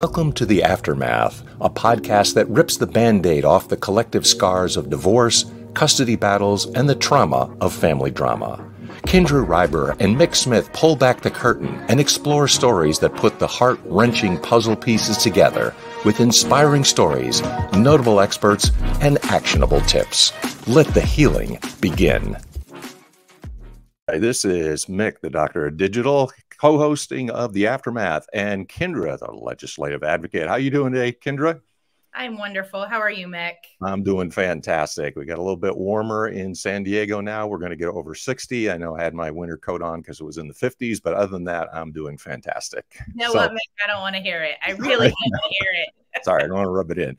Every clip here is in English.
Welcome to The Aftermath, a podcast that rips the band aid off the collective scars of divorce, custody battles, and the trauma of family drama. Kendra Reiber and Mick Smith pull back the curtain and explore stories that put the heart wrenching puzzle pieces together with inspiring stories, notable experts, and actionable tips. Let the healing begin. Hey, this is Mick, the Doctor of Digital, co-hosting of the Aftermath, and Kendra, the legislative advocate. How are you doing today, Kendra? I'm wonderful. How are you, Mick? I'm doing fantastic. We got a little bit warmer in San Diego now. We're going to get over 60. I know I had my winter coat on because it was in the 50s, but other than that, I'm doing fantastic. You know so, what, Mick? I don't want to hear it. I really want to hear it. Sorry, I don't want to rub it in.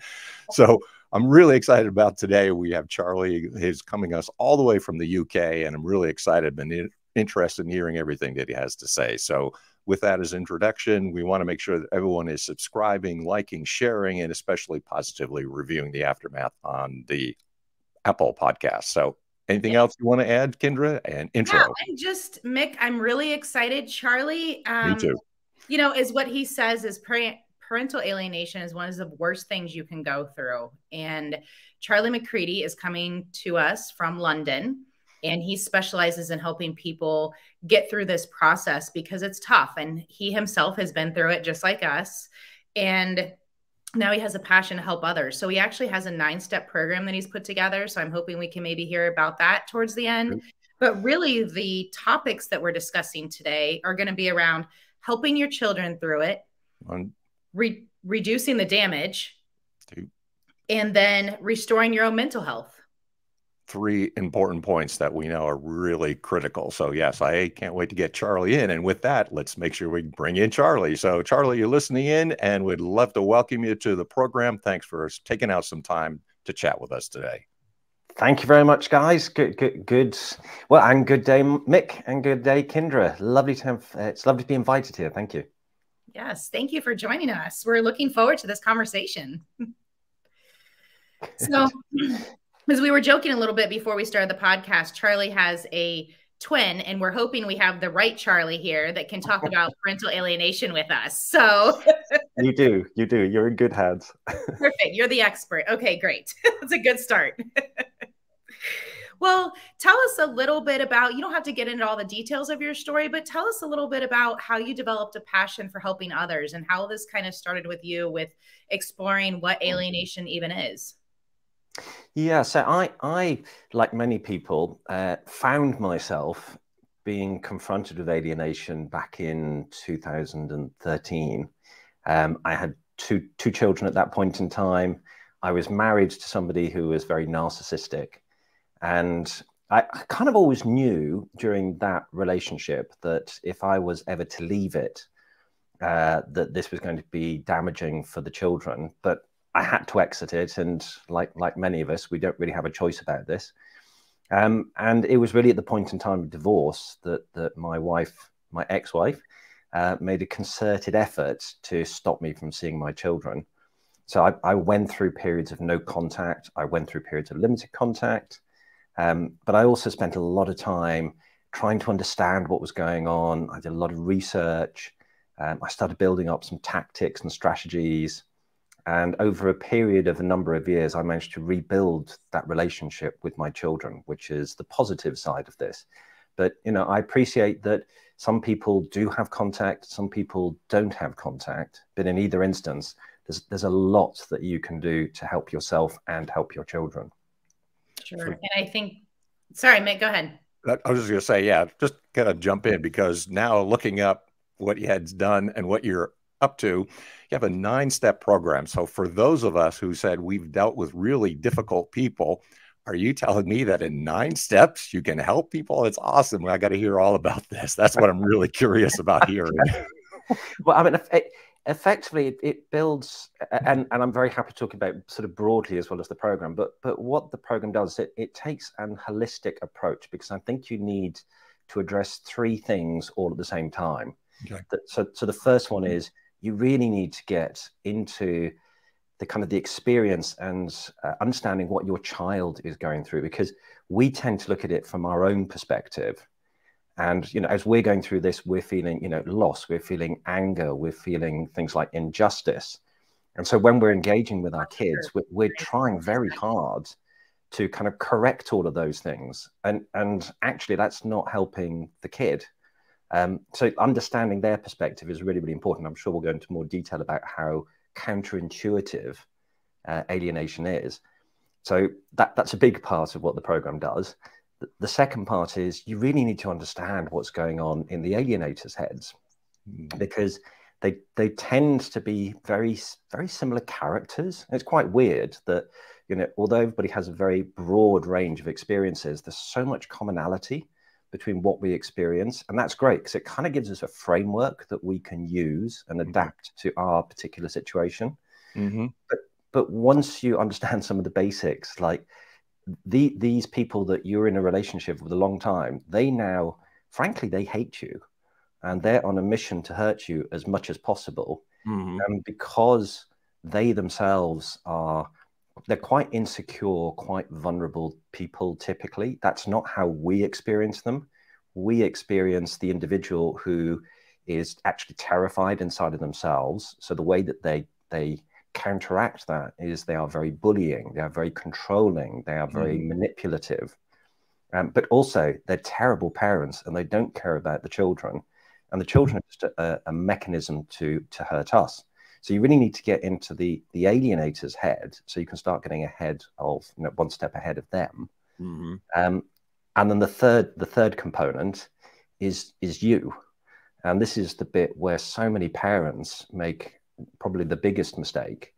So I'm really excited about today. We have Charlie. He's coming us all the way from the UK, and I'm really excited. Been interested in hearing everything that he has to say. So, with that as introduction, we want to make sure that everyone is subscribing, liking, sharing, and especially positively reviewing the aftermath on the Apple podcast. So, anything else you want to add, Kendra? And intro. I'm just Mick. I'm really excited. Charlie. Um, Me too. You know, is what he says is parental alienation is one of the worst things you can go through. And Charlie McCready is coming to us from London and he specializes in helping people get through this process because it's tough and he himself has been through it just like us and now he has a passion to help others so he actually has a nine step program that he's put together so i'm hoping we can maybe hear about that towards the end but really the topics that we're discussing today are going to be around helping your children through it re- reducing the damage, Two. and then restoring your own mental health. Three important points that we know are really critical. So, yes, I can't wait to get Charlie in. And with that, let's make sure we bring in Charlie. So, Charlie, you're listening in and we'd love to welcome you to the program. Thanks for taking out some time to chat with us today. Thank you very much, guys. Good, good, good. Well, and good day, Mick, and good day, Kendra. Lovely to have. Uh, it's lovely to be invited here. Thank you. Yes, thank you for joining us. We're looking forward to this conversation. so, as we were joking a little bit before we started the podcast, Charlie has a twin, and we're hoping we have the right Charlie here that can talk about parental alienation with us. So, you do, you do. You're in good hands. Perfect. You're the expert. Okay, great. That's a good start. Well, tell us a little bit about, you don't have to get into all the details of your story, but tell us a little bit about how you developed a passion for helping others and how this kind of started with you with exploring what mm-hmm. alienation even is. Yeah, so I, I like many people, uh, found myself being confronted with alienation back in 2013. Um, I had two two children at that point in time. I was married to somebody who was very narcissistic, and I, I kind of always knew during that relationship that if I was ever to leave it, uh, that this was going to be damaging for the children. But I had to exit it, and like like many of us, we don't really have a choice about this. Um, and it was really at the point in time of divorce that that my wife, my ex-wife, uh, made a concerted effort to stop me from seeing my children. So I, I, went through periods of no contact. I went through periods of limited contact. Um, but I also spent a lot of time trying to understand what was going on. I did a lot of research. Um, I started building up some tactics and strategies. And over a period of a number of years, I managed to rebuild that relationship with my children, which is the positive side of this. But you know, I appreciate that some people do have contact, some people don't have contact. But in either instance, there's there's a lot that you can do to help yourself and help your children. Sure. And I think, sorry, Mick, go ahead. I was just going to say, yeah, just kind of jump in because now looking up what you had done and what you're up to, you have a nine step program. So for those of us who said we've dealt with really difficult people, are you telling me that in nine steps you can help people? It's awesome. I got to hear all about this. That's what I'm really curious about hearing. well, I mean, it, effectively it, builds and, and i'm very happy to talk about sort of broadly as well as the program but but what the program does it, it takes an holistic approach because i think you need to address three things all at the same time okay. so so the first one is you really need to get into the kind of the experience and uh, understanding what your child is going through because we tend to look at it from our own perspective And you know, as we're going through this, we're feeling you know loss, we're feeling anger, we're feeling things like injustice. And so when we're engaging with our kids, we're, we're trying very hard to kind of correct all of those things. And and actually, that's not helping the kid. Um, so understanding their perspective is really, really important. I'm sure we'll go into more detail about how counterintuitive uh, alienation is. So that, that's a big part of what the program does. The, second part is you really need to understand what's going on in the alienators' heads mm. because they they tend to be very very similar characters. It's quite weird that you know although everybody has a very broad range of experiences, there's so much commonality between what we experience. And that's great because it kind of gives us a framework that we can use and mm-hmm. adapt to our particular situation. Mm-hmm. But but once you understand some of the basics, like the, these people that you're in a relationship with a long time, they now, frankly, they hate you and they're on a mission to hurt you as much as possible. Mm-hmm. And because they themselves are they're quite insecure, quite vulnerable people typically. That's not how we experience them. We experience the individual who is actually terrified inside of themselves. So the way that they they counteract that is they are very bullying, they are very controlling, they are very mm. manipulative. Um, but also they're terrible parents and they don't care about the children. And the children are just a, a mechanism to to hurt us. So you really need to get into the the alienator's head, so you can start getting ahead of you know, one step ahead of them. Mm-hmm. Um, and then the third the third component is is you, and this is the bit where so many parents make probably the biggest mistake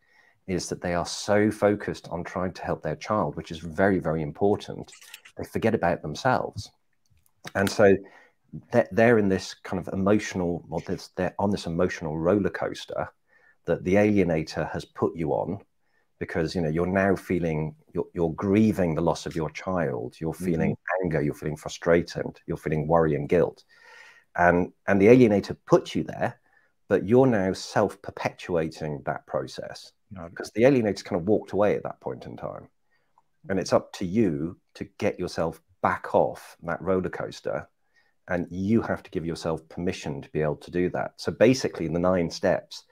is that they are so focused on trying to help their child, which is very very important. They forget about themselves, and so they're in this kind of emotional, well, they're on this emotional roller coaster that the alienator has put you on because you know you're now feeling you're, you're grieving the loss of your child. You're mm-hmm. feeling mm-hmm. anger. You're feeling frustrated. You're feeling worry and guilt. And and the alienator puts you there but you're now self-perpetuating that process because the alienator's kind of walked away at that point in time. And it's up to you to get yourself back off that roller coaster and you have to give yourself permission to be able to do that. So basically in the nine steps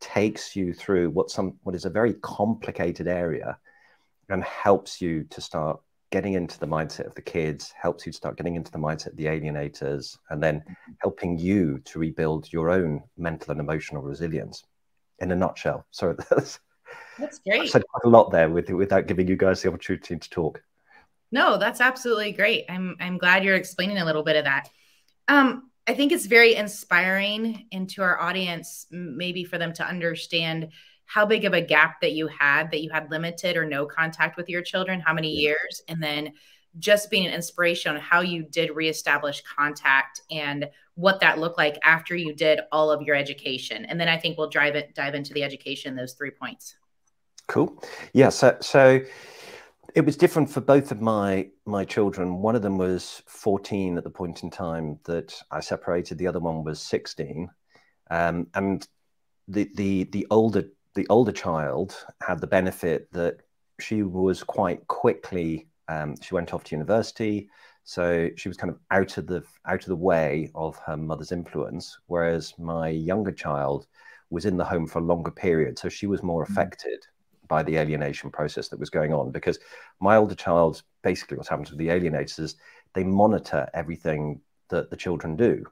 takes you through what some what is a very complicated area and helps you to start getting into the mindset of the kids, helps you to start getting into the mindset of the alienators, and then helping you to rebuild your own mental and emotional resilience. In a nutshell, so that's, that's great. I said quite a lot there with, without giving you guys the opportunity to talk. No, that's absolutely great. I'm I'm glad you're explaining a little bit of that. Um, I think it's very inspiring into our audience, maybe for them to understand how big of a gap that you had, that you had limited or no contact with your children, how many years, and then just being an inspiration on how you did reestablish contact and what that looked like after you did all of your education. And then I think we'll drive it dive into the education, those three points. Cool. Yeah. So so it was different for both of my my children. One of them was 14 at the point in time that I separated. The other one was 16, um, and the the the older the older child had the benefit that she was quite quickly. Um, she went off to university, so she was kind of out of the out of the way of her mother's influence. Whereas my younger child was in the home for a longer period, so she was more mm-hmm. affected by the alienation process that was going on because my older child basically what happens with the alienators is they monitor everything that the children do.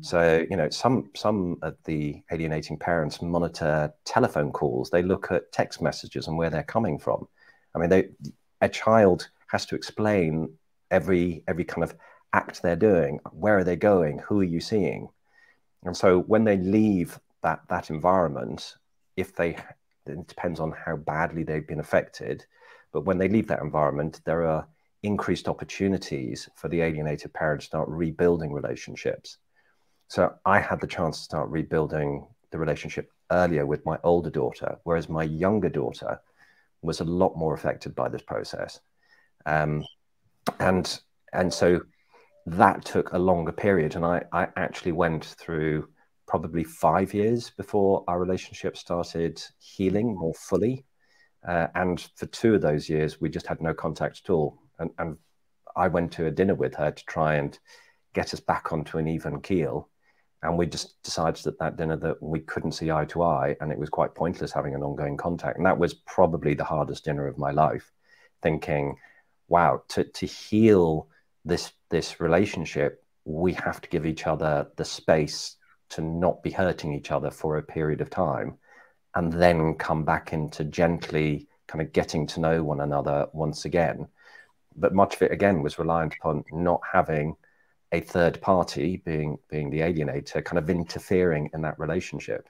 Mm. So you know some some of the alienating parents monitor telephone calls. They look at text messages and where they're coming from. I mean they a child has to explain every every kind of act they're doing. Where are they going? Who are you seeing? And so when they leave that that environment if they it depends on how badly they've been affected. But when they leave that environment, there are increased opportunities for the alienated parent to start rebuilding relationships. So I had the chance to start rebuilding the relationship earlier with my older daughter, whereas my younger daughter was a lot more affected by this process. Um, and and so that took a longer period. And I, I actually went through probably five years before our relationship started healing more fully. Uh, and for two of those years, we just had no contact at all. And, and I went to a dinner with her to try and get us back onto an even keel. And we just decided at that dinner that we couldn't see eye to eye, and it was quite pointless having an ongoing contact. And that was probably the hardest dinner of my life, thinking, wow, to, to heal this this relationship, we have to give each other the space to not be hurting each other for a period of time, and then come back into gently kind of getting to know one another once again. But much of it again was reliant upon not having a third party, being being the alienator, kind of interfering in that relationship.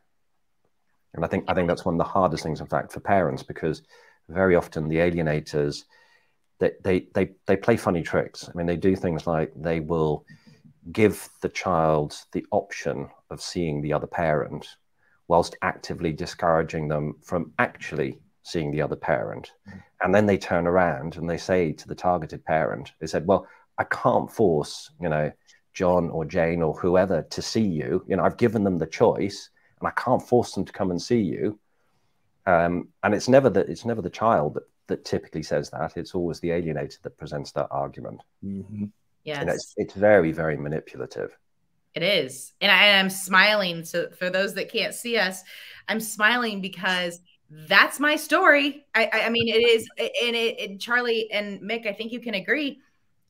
And I think I think that's one of the hardest things, in fact, for parents, because very often the alienators they, they they they play funny tricks. I mean, they do things like they will give the child the option of seeing the other parent whilst actively discouraging them from actually seeing the other parent. Mm. And then they turn around and they say to the targeted parent, they said, Well, I can't force, you know, John or Jane or whoever to see you. You know, I've given them the choice and I can't force them to come and see you. Um, and it's never that it's never the child that, that typically says that. It's always the alienator that presents that argument. Mm-hmm. Yes. it's, it's very, very manipulative. It is. And I am smiling. So for those that can't see us, I'm smiling because that's my story. I, I mean, it is. And it, it, Charlie and Mick, I think you can agree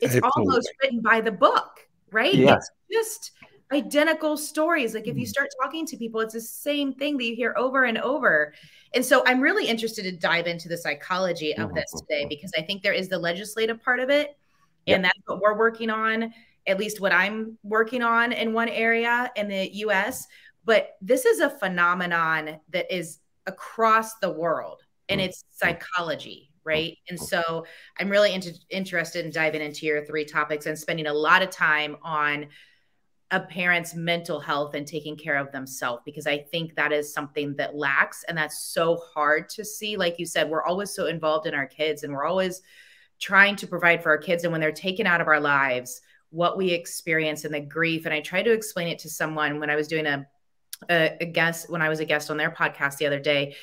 it's Absolutely. almost written by the book, right? Yeah. It's just identical stories. Like if you mm-hmm. start talking to people, it's the same thing that you hear over and over. And so I'm really interested to dive into the psychology of this mm-hmm. today because I think there is the legislative part of it. And that's what we're working on, at least what I'm working on in one area in the US. But this is a phenomenon that is across the world and mm-hmm. it's psychology right? And so I'm really into, interested in diving into your three topics and spending a lot of time on a parent's mental health and taking care of themselves because I think that is something that lacks and that's so hard to see. Like you said, we're always so involved in our kids and we're always trying to provide for our kids. And when they're taken out of our lives, what we experience and the grief. And I tried to explain it to someone when I was doing a, a, a guest, when I was a guest on their podcast the other day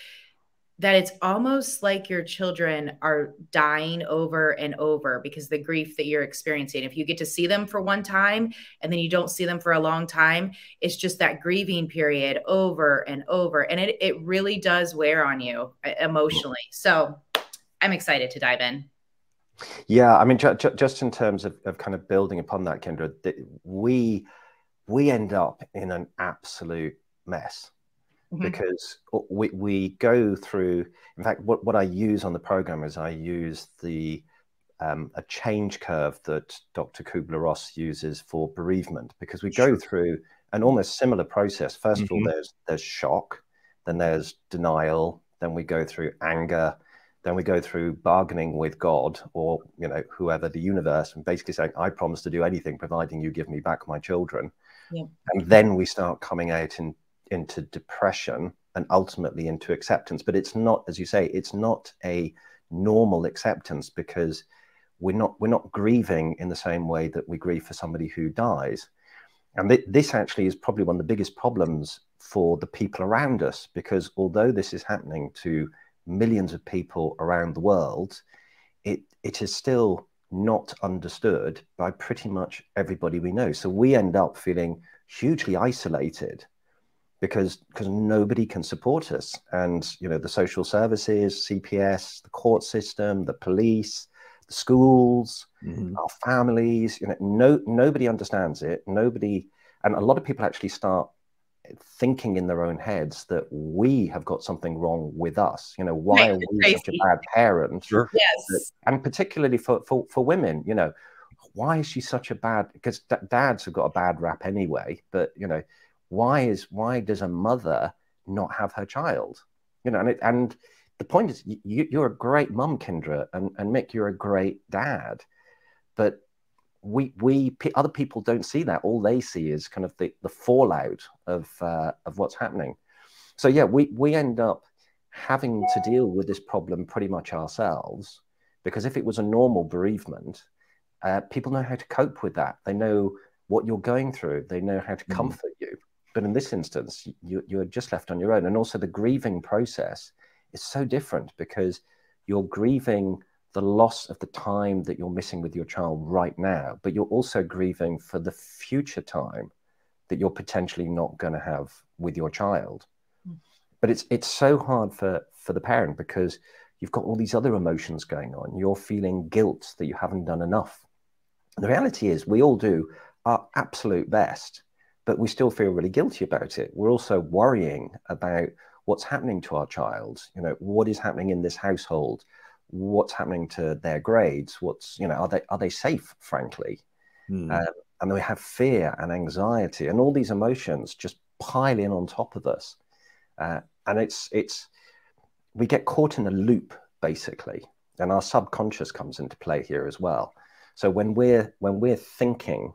that it's almost like your children are dying over and over because the grief that you're experiencing. If you get to see them for one time and then you don't see them for a long time, it's just that grieving period over and over. And it, it really does wear on you uh, emotionally. So I'm excited to dive in. Yeah, I mean, ju ju just in terms of, of kind of building upon that, Kendra, we we end up in an absolute mess mm-hmm. because we, we go through, in fact, what, what I use on the program is I use the um, a change curve that Dr. Kubler Ross uses for bereavement because we sure. go through an almost similar process. 1st mm-hmm. of all, mm-hmm. there's there's shock, then there's denial, then we go through anger, then we go through bargaining with God or you know whoever the universe, and basically saying, "I promise to do anything providing you give me back my children." Yeah. And then we start coming out in into depression and ultimately into acceptance. But it's not, as you say, it's not a normal acceptance because we're not we're not grieving in the same way that we grieve for somebody who dies. And th this actually is probably one of the biggest problems for the people around us because although this is happening to millions of people around the world, it it is still not understood by pretty much everybody we know. So we end up feeling hugely isolated because because nobody can support us and you know the social services cps the court system the police the schools mm-hmm. our families you know no nobody understands it nobody and a lot of people actually start thinking in their own heads that we have got something wrong with us you know why right, are we such a bad parent sure. yes and particularly for, for for women you know why is she such a bad because d- dads have got a bad rap anyway but you know why is why does a mother not have her child? You know, and it, and the point is, you, you're a great mum, Kendra, and, and Mick, you're a great dad, but we we other people don't see that. All they see is kind of the the fallout of uh, of what's happening. So yeah, we we end up having to deal with this problem pretty much ourselves because if it was a normal bereavement, uh, people know how to cope with that. They know what you're going through. They know how to mm. comfort you. But in this instance, you, you're just left on your own. And also, the grieving process is so different because you're grieving the loss of the time that you're missing with your child right now, but you're also grieving for the future time that you're potentially not going to have with your child. Mm. But it's it's so hard for for the parent because you've got all these other emotions going on. You're feeling guilt that you haven't done enough. The reality is, we all do our absolute best, but we still feel really guilty about it. We're also worrying about what's happening to our child. You know, what is happening in this household? What's happening to their grades? What's you know, are they are they safe? Frankly, hmm. um, and we have fear and anxiety and all these emotions just pile in on top of us, uh, and it's it's we get caught in a loop basically, and our subconscious comes into play here as well. So when we're when we're thinking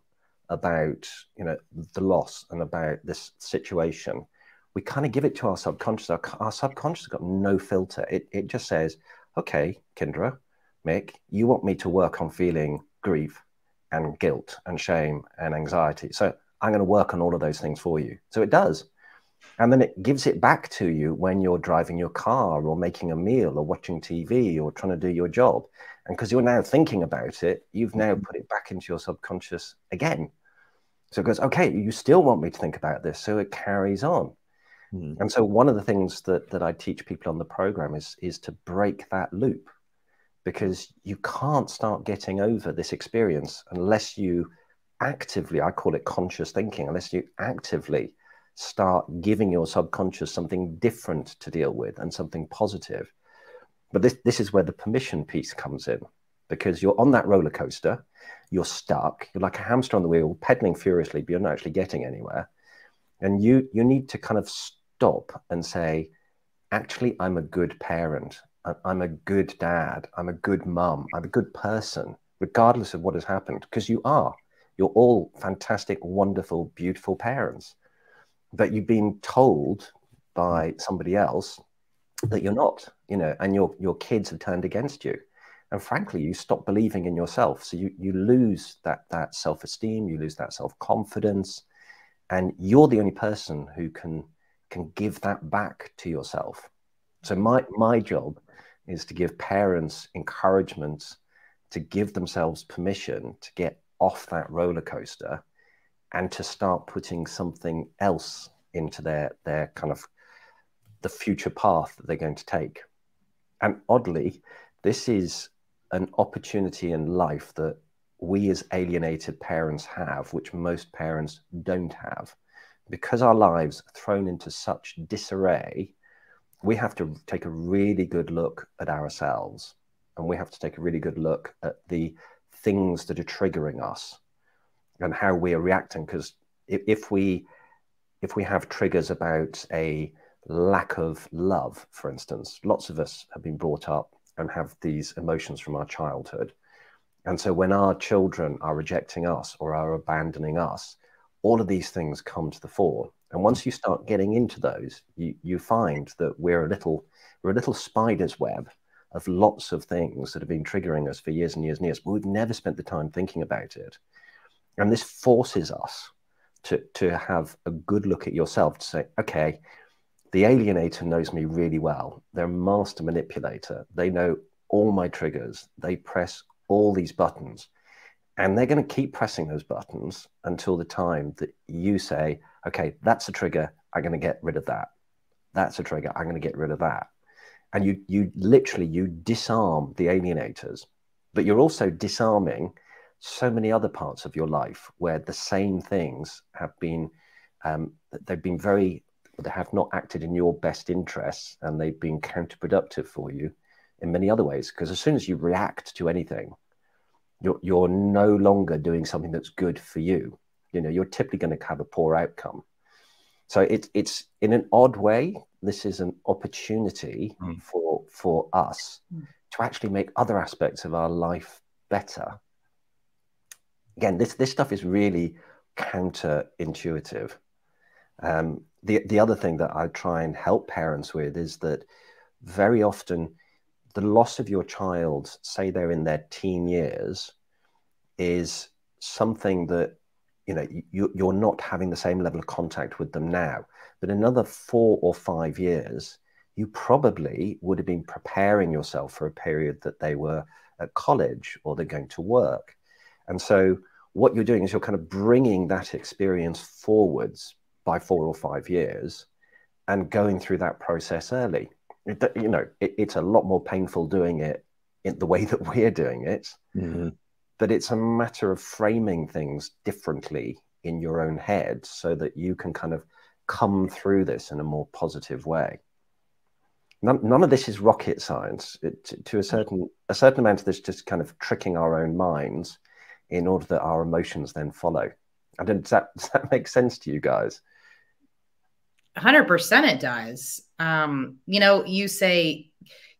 about you know the loss and about this situation, we kind of give it to our subconscious. Our, our subconscious got no filter. It it just says, okay, Kendra, Mick, you want me to work on feeling grief and guilt and shame and anxiety. So I'm going to work on all of those things for you. So it does. And then it gives it back to you when you're driving your car or making a meal or watching TV or trying to do your job. And because you're now thinking about it, you've now mm-hmm. put it back into your subconscious again. So it goes, okay, you still want me to think about this. So it carries on. Mm. And so one of the things that, that I teach people on the program is, is to break that loop because you can't start getting over this experience unless you actively, I call it conscious thinking, unless you actively start giving your subconscious something different to deal with and something positive. But this, this is where the permission piece comes in because you're on that roller coaster, you're stuck, you're like a hamster on the wheel, pedaling furiously, but you're not actually getting anywhere. And you, you need to kind of stop and say, actually, I'm a good parent. I'm a good dad. I'm a good mum. I'm a good person, regardless of what has happened, because you are. You're all fantastic, wonderful, beautiful parents but you've been told by somebody else that you're not, you know, and your your kids have turned against you. And frankly, you stop believing in yourself. So you you lose that that self-esteem, you lose that self-confidence, and you're the only person who can can give that back to yourself. So mm-hmm. my my job is to give parents encouragement to give themselves permission to get off that roller coaster and to start putting something else into their their kind of the future path that they're going to take. And oddly, this is an opportunity in life that we as alienated parents have, which most parents don't have. Because our lives are thrown into such disarray, we have to take a really good look at ourselves and we have to take a really good look at the things that are triggering us and how we are reacting. Because if, if we if we have triggers about a lack of love, for instance, lots of us have been brought up and have these emotions from our childhood. And so when our children are rejecting us or are abandoning us, all of these things come to the fore. And once you start getting into those, you, you find that we're a little we're a little spider's web of lots of things that have been triggering us for years and years and years, but we've never spent the time thinking about it. And this forces us to, to have a good look at yourself to say, okay, the alienator knows me really well. They're a master manipulator. They know all my triggers. They press all these buttons. And they're going to keep pressing those buttons until the time that you say, okay, that's a trigger. I'm going to get rid of that. That's a trigger. I'm going to get rid of that. And you, you literally, you disarm the alienators, but you're also disarming so many other parts of your life where the same things have been um, they've been very they have not acted in your best interests and they've been counterproductive for you in many other ways because as soon as you react to anything you're, you're no longer doing something that's good for you you know you're typically going to have a poor outcome so it, it's in an odd way this is an opportunity mm. for for us mm. to actually make other aspects of our life better again, this this stuff is really counterintuitive. Um, the the other thing that I try and help parents with is that very often the loss of your child, say they're in their teen years, is something that you know you, you're not having the same level of contact with them now. But another four or five years, you probably would have been preparing yourself for a period that they were at college or they're going to work. And so what you're doing is you're kind of bringing that experience forwards by four or five years and going through that process early. It, you know, it, it's a lot more painful doing it in the way that we're doing it, mm-hmm. but it's a matter of framing things differently in your own head so that you can kind of come through this in a more positive way. None, none of this is rocket science. It, to, to a certain a certain amount of this just kind of tricking our own minds in order that our emotions then follow. And does that does that make sense to you guys? 100% it does. Um, you know, you say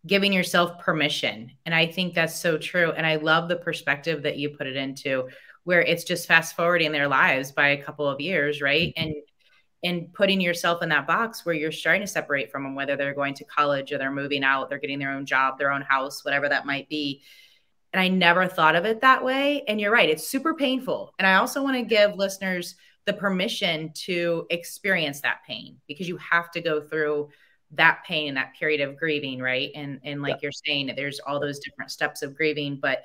giving yourself permission. And I think that's so true. And I love the perspective that you put it into where it's just fast forwarding their lives by a couple of years, right? Mm-hmm. And and putting yourself in that box where you're starting to separate from them, whether they're going to college or they're moving out, they're getting their own job, their own house, whatever that might be. And I never thought of it that way. And you're right, it's super painful. And I also want to give listeners the permission to experience that pain because you have to go through that pain and that period of grieving, right? And and like yeah. you're saying, there's all those different steps of grieving. But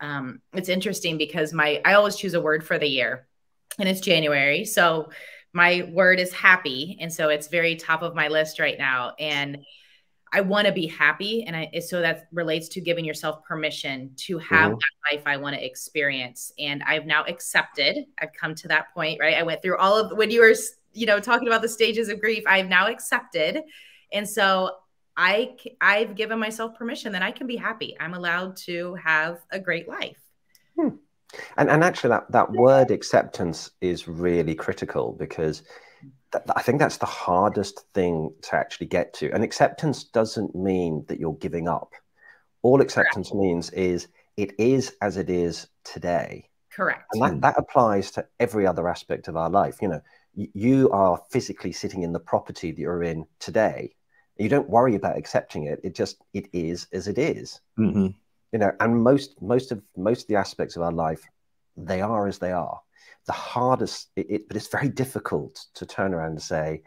um, it's interesting because my I always choose a word for the year, and it's January. So my word is happy, and so it's very top of my list right now. And I want to be happy. And I, so that relates to giving yourself permission to have mm-hmm. that life I want to experience. And I've now accepted, I've come to that point, right? I went through all of when you were, you know, talking about the stages of grief, I've now accepted. And so I, I've given myself permission that I can be happy. I'm allowed to have a great life. Hmm. And, and actually that, that word acceptance is really critical because I think that's the hardest thing to actually get to. And acceptance doesn't mean that you're giving up. All acceptance Correct. means is it is as it is today. Correct. And that, that applies to every other aspect of our life. You know, you are physically sitting in the property that you're in today. You don't worry about accepting it. It just it is as it is. Mm-hmm. You know, and most most of most of the aspects of our life, they are as they are the hardest, it, it, but it's very difficult to turn around and say,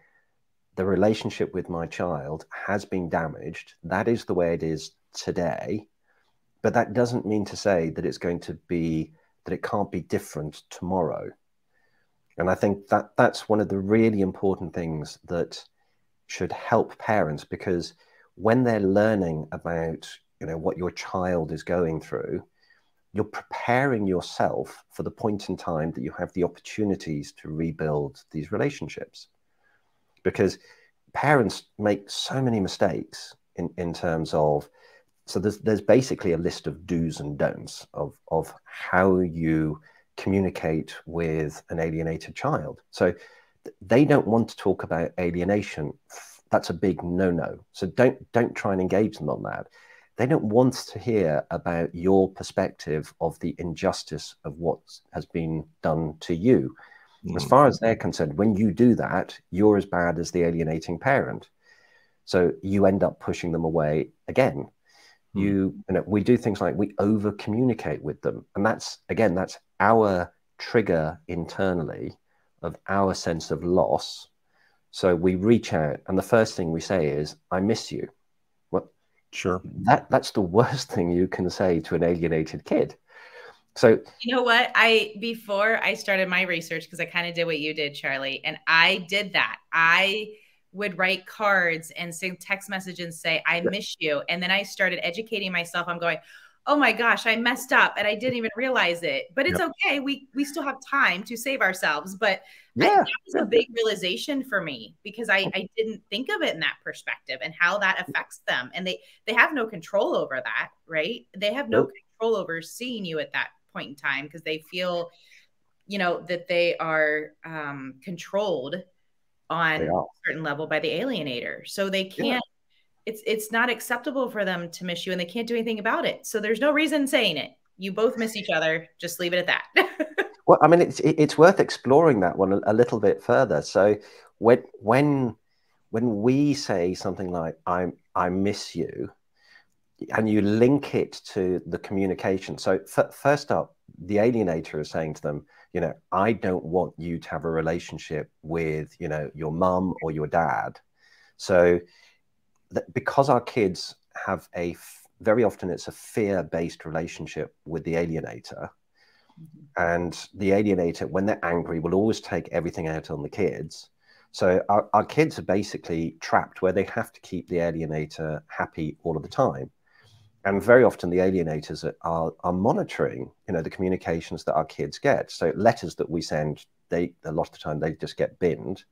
the relationship with my child has been damaged. That is the way it is today. But that doesn't mean to say that it's going to be, that it can't be different tomorrow. And I think that that's one of the really important things that should help parents because when they're learning about you know what your child is going through you're preparing yourself for the point in time that you have the opportunities to rebuild these relationships. Because parents make so many mistakes in, in terms of so there's there's basically a list of do's and don'ts of of how you communicate with an alienated child. So they don't want to talk about alienation. That's a big no-no. So don't don't try and engage them on that they don't want to hear about your perspective of the injustice of what has been done to you. Mm. As far as they're concerned, when you do that, you're as bad as the alienating parent. So you end up pushing them away again. Mm. You, you know, we do things like we over communicate with them. And that's, again, that's our trigger internally of our sense of loss. So we reach out, and the first thing we say is, I miss you. Sure. That that's the worst thing you can say to an alienated kid. So you know what? I before I started my research because I kind of did what you did, Charlie, and I did that. I would write cards and send text messages and say, I miss you. And then I started educating myself. I'm going, oh my gosh, I messed up and I didn't even realize it. But it's yep. okay. We we still have time to save ourselves. But yeah. I, that was a big realization for me because I, I didn't think of it in that perspective and how that affects them. And they they have no control over that, right? They have no nope. control over seeing you at that point in time because they feel, you know, that they are um, controlled on a certain level by the alienator. So they can't yeah it's it's not acceptable for them to miss you and they can't do anything about it. So there's no reason saying it. You both miss each other. Just leave it at that. well, I mean, it's it's worth exploring that one a, little bit further. So when when when we say something like "I I miss you," and you link it to the communication. So first up, the alienator is saying to them, you know, I don't want you to have a relationship with you know your mum or your dad. So that because our kids have a very often it's a fear-based relationship with the alienator mm-hmm. and the alienator when they're angry will always take everything out on the kids so our, our kids are basically trapped where they have to keep the alienator happy all of the time and very often the alienators are, are monitoring you know the communications that our kids get so letters that we send they a lot of the time they just get binned.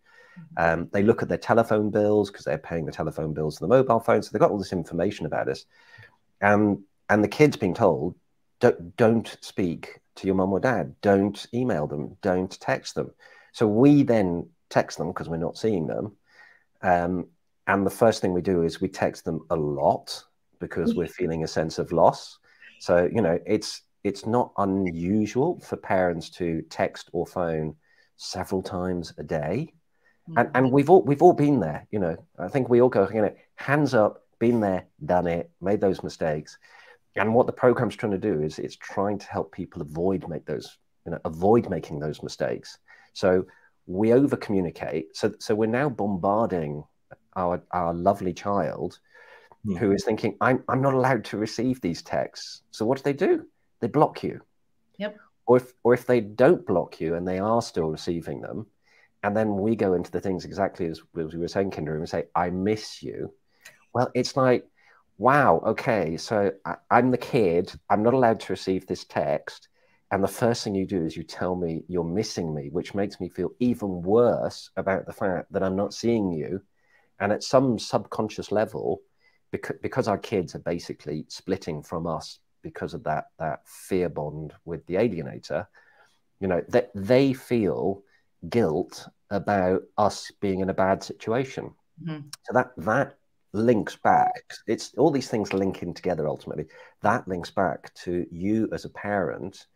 Um, they look at their telephone bills because they're paying the telephone bills and the mobile phones so they've got all this information about us and and the kids being told don't, don't speak to your mom or dad. Don't email them. Don't text them. So we then text them because we're not seeing them. Um, and the first thing we do is we text them a lot because we're feeling a sense of loss. So you know it's it's not unusual for parents to text or phone several times a day. And and we've all we've all been there you know i think we all go you know hands up been there, done it, made those mistakes. And what the program's trying to do is it's trying to help people avoid make those, you know, avoid making those mistakes. So we over communicate. So so we're now bombarding our our lovely child mm. who is thinking, I'm I'm not allowed to receive these texts. So what do they do? They block you. Yep. Or if or if they don't block you and they are still receiving them, and then we go into the things exactly as, we were saying, Kendra, and we say, I miss you well, it's like, wow, okay, so I, I'm the kid. I'm not allowed to receive this text. And the first thing you do is you tell me you're missing me, which makes me feel even worse about the fact that I'm not seeing you. And at some subconscious level, because, because our kids are basically splitting from us because of that, that fear bond with the alienator, you know, that they feel guilt about us being in a bad situation. Mm-hmm. So that that links back it's all these things linking together ultimately that links back to you as a parent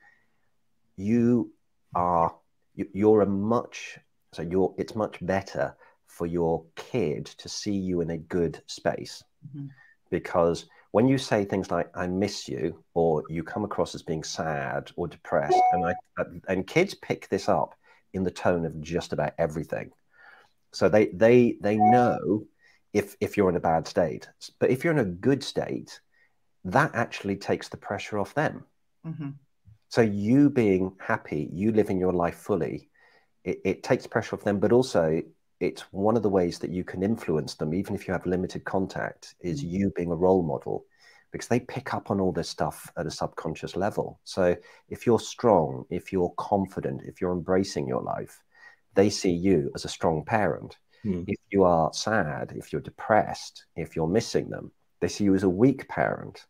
you are you're a much so you're it's much better for your kid to see you in a good space mm-hmm. because when you say things like i miss you or you come across as being sad or depressed and i and kids pick this up in the tone of just about everything so they they they know if if you're in a bad state. But if you're in a good state, that actually takes the pressure off them. Mm-hmm. So you being happy, you living your life fully, it, it takes pressure off them. But also, it's one of the ways that you can influence them, even if you have limited contact, is mm-hmm. you being a role model because they pick up on all this stuff at a subconscious level. So if you're strong, if you're confident, if you're embracing your life, they see you as a strong parent. Mm. If you are sad, if you're depressed, if you're missing them, they see you as a weak parent.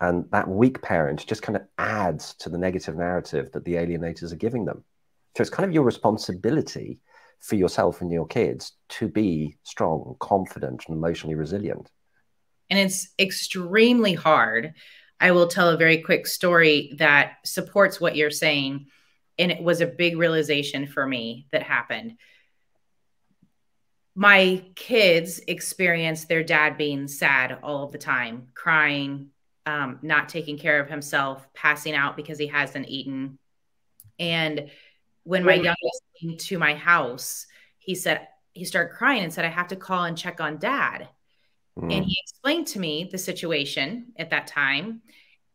And that weak parent just kind of adds to the negative narrative that the alienators are giving them. So it's kind of your responsibility for yourself and your kids to be strong, confident, and emotionally resilient. And it's extremely hard. I will tell a very quick story that supports what you're saying. And it was a big realization for me that happened my kids experience their dad being sad all of the time, crying, um, not taking care of himself, passing out because he hasn't eaten. And when my youngest came to my house, he said, he started crying and said, I have to call and check on dad. Mm. And he explained to me the situation at that time.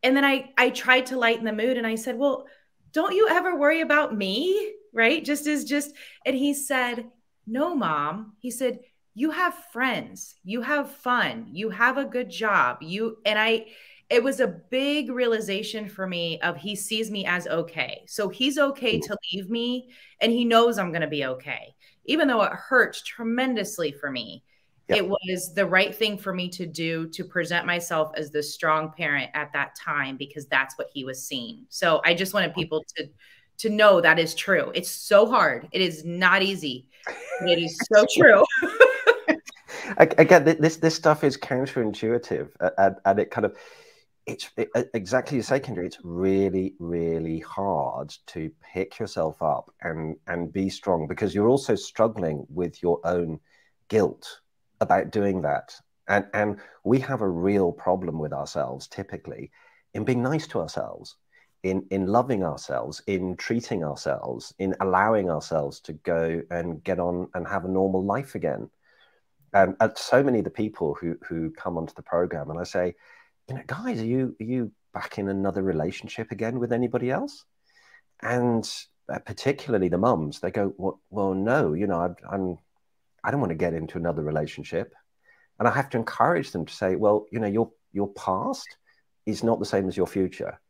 And then I, I tried to lighten the mood and I said, Well, don't you ever worry about me? Right. Just as just, and he said, no, mom. He said, You have friends, you have fun, you have a good job. You and I, it was a big realization for me of he sees me as okay. So he's okay to leave me and he knows I'm going to be okay. Even though it hurts tremendously for me, yep. it was the right thing for me to do to present myself as the strong parent at that time because that's what he was seeing. So I just wanted people to to know that is true. It's so hard. It is not easy. It is so true. Again, this this stuff is counterintuitive, and, and it kind of it's it, exactly you say, Kendra. It's really, really hard to pick yourself up and and be strong because you're also struggling with your own guilt about doing that, and and we have a real problem with ourselves typically in being nice to ourselves in in loving ourselves, in treating ourselves, in allowing ourselves to go and get on and have a normal life again. And, and so many of the people who who come onto the program, and I say, you know, guys, are you are you back in another relationship again with anybody else? And uh, particularly the mums, they go, well, well no, you know, I, I'm I don't want to get into another relationship, and I have to encourage them to say, well, you know, your your past is not the same as your future.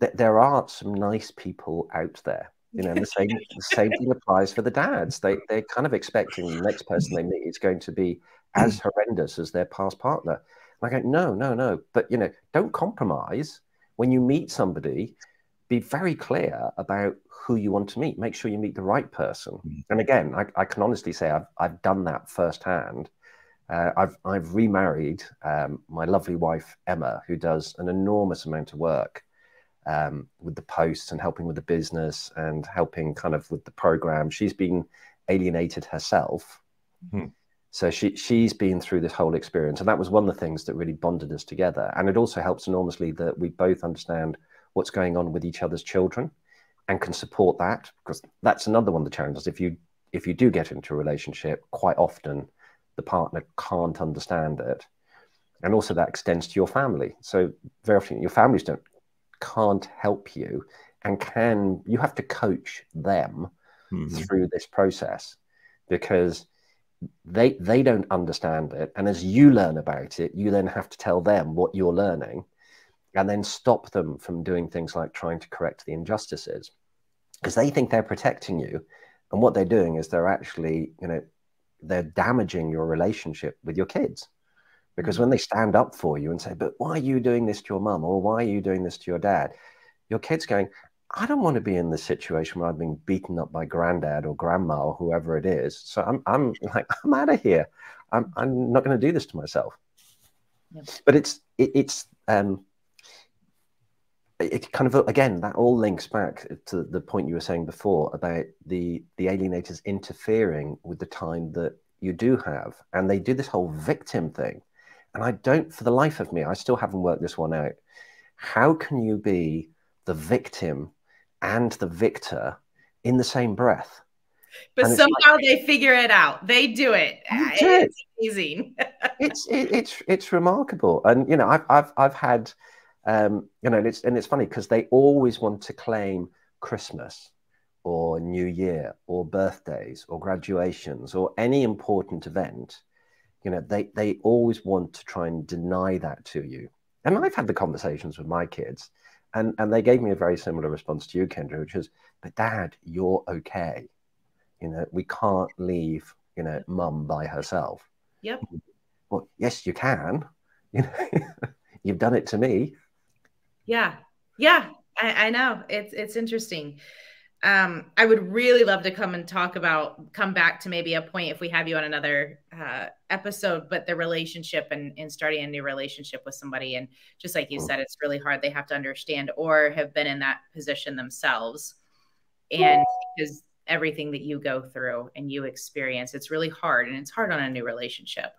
That there are some nice people out there you know, the same the same thing applies for the dads. They they're kind of expecting the next person they meet is going to be as horrendous as their past partner. And I go, no, no, no. But you know, don't compromise when you meet somebody. Be very clear about who you want to meet. Make sure you meet the right person. Mm. And again, I, I can honestly say I've I've done that firsthand. Uh, I've I've remarried um, my lovely wife Emma, who does an enormous amount of work um, with the posts and helping with the business and helping kind of with the program. She's been alienated herself. Hmm. So she she's been through this whole experience, and that was one of the things that really bonded us together. And it also helps enormously that we both understand what's going on with each other's children, and can support that because that's another one of the challenges. If you if you do get into a relationship, quite often the partner can't understand it, and also that extends to your family. So very often your families don't can't help you and can you have to coach them mm-hmm. through this process because they they don't understand it and as you learn about it you then have to tell them what you're learning and then stop them from doing things like trying to correct the injustices because they think they're protecting you and what they're doing is they're actually you know they're damaging your relationship with your kids because when they stand up for you and say, but why are you doing this to your mum? Or why are you doing this to your dad? Your kid's going, I don't want to be in this situation where I've been beaten up by granddad or grandma or whoever it is. So I'm, I'm like, I'm out of here. I'm, I'm not going to do this to myself. But it's, it, it's, um, it kind of again that all links back to the point you were saying before about the the alienators interfering with the time that you do have and they do this whole victim thing and I don't, for the life of me, I still haven't worked this one out. How can you be the victim and the victor in the same breath? But and somehow like, they figure it out. They do it. It's amazing. it's it, it's it's remarkable, and you know, I've I've I've had, um, you know, and it's and it's funny because they always want to claim Christmas or New Year or birthdays or graduations or any important event. You know they they always want to try and deny that to you. And i've had the conversations with my kids and and they gave me a very similar response to you kendra which is but dad you're okay. You know we can't leave you know mum by herself. Yep. Well yes you can. You know you've done it to me yeah yeah I, I know it's it's interesting um, I would really love to come and talk about, come back to maybe a point if we have you on another uh, episode, but the relationship and, and starting a new relationship with somebody. And just like you said, it's really hard. They have to understand or have been in that position themselves. And because everything that you go through and you experience, it's really hard. And it's hard on a new relationship,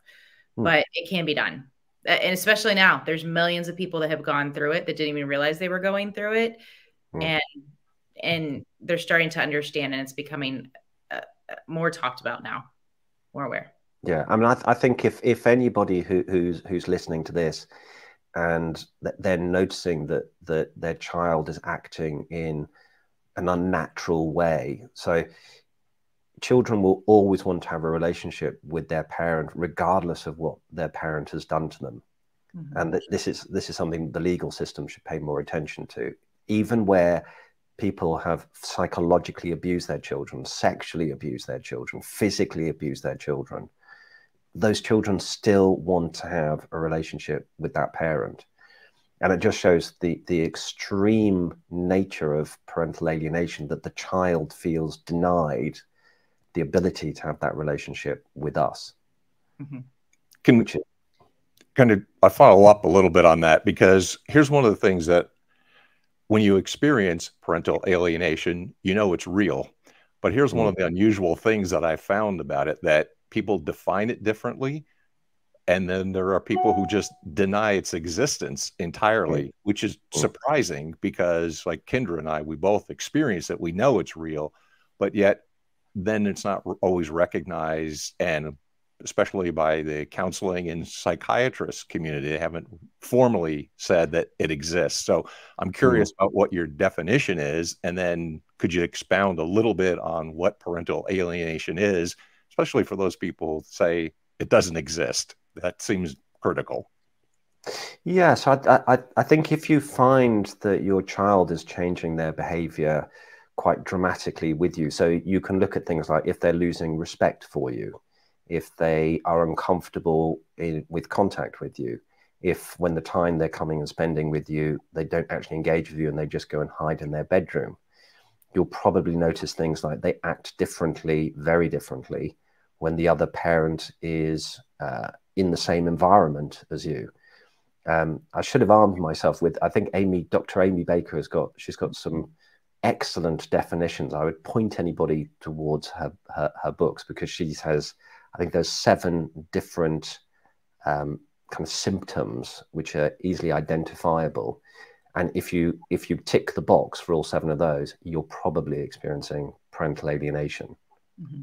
hmm. but it can be done. And especially now, there's millions of people that have gone through it that didn't even realize they were going through it. Hmm. And and they're starting to understand and it's becoming uh, uh, more talked about now more aware yeah i mean i, th- I think if if anybody who, who's who's listening to this and they're noticing that that their child is acting in an unnatural way so children will always want to have a relationship with their parent regardless of what their parent has done to them mm-hmm. and th- this is this is something the legal system should pay more attention to even where people have psychologically abused their children, sexually abused their children, physically abused their children, those children still want to have a relationship with that parent. And it just shows the, the extreme nature of parental alienation that the child feels denied the ability to have that relationship with us. Mm-hmm. Can we kind of I follow up a little bit on that because here's one of the things that when you experience parental alienation, you know it's real. But here's one mm. of the unusual things that I found about it that people define it differently. And then there are people who just deny its existence entirely, mm. which is mm. surprising because, like Kendra and I, we both experience it. We know it's real, but yet then it's not always recognized and especially by the counseling and psychiatrist community. They haven't formally said that it exists. So I'm curious mm. about what your definition is. And then could you expound a little bit on what parental alienation is, especially for those people say it doesn't exist? That seems critical. Yes, I, I, I think if you find that your child is changing their behavior quite dramatically with you, so you can look at things like if they're losing respect for you, if they are uncomfortable in, with contact with you, if when the time they're coming and spending with you, they don't actually engage with you and they just go and hide in their bedroom, you'll probably notice things like they act differently, very differently, when the other parent is uh, in the same environment as you. Um, I should have armed myself with. I think Amy, Dr. Amy Baker, has got. She's got some excellent definitions. I would point anybody towards her her, her books because she has I think there's seven different um, kind of symptoms which are easily identifiable. And if you if you tick the box for all seven of those, you're probably experiencing parental alienation. Mm-hmm.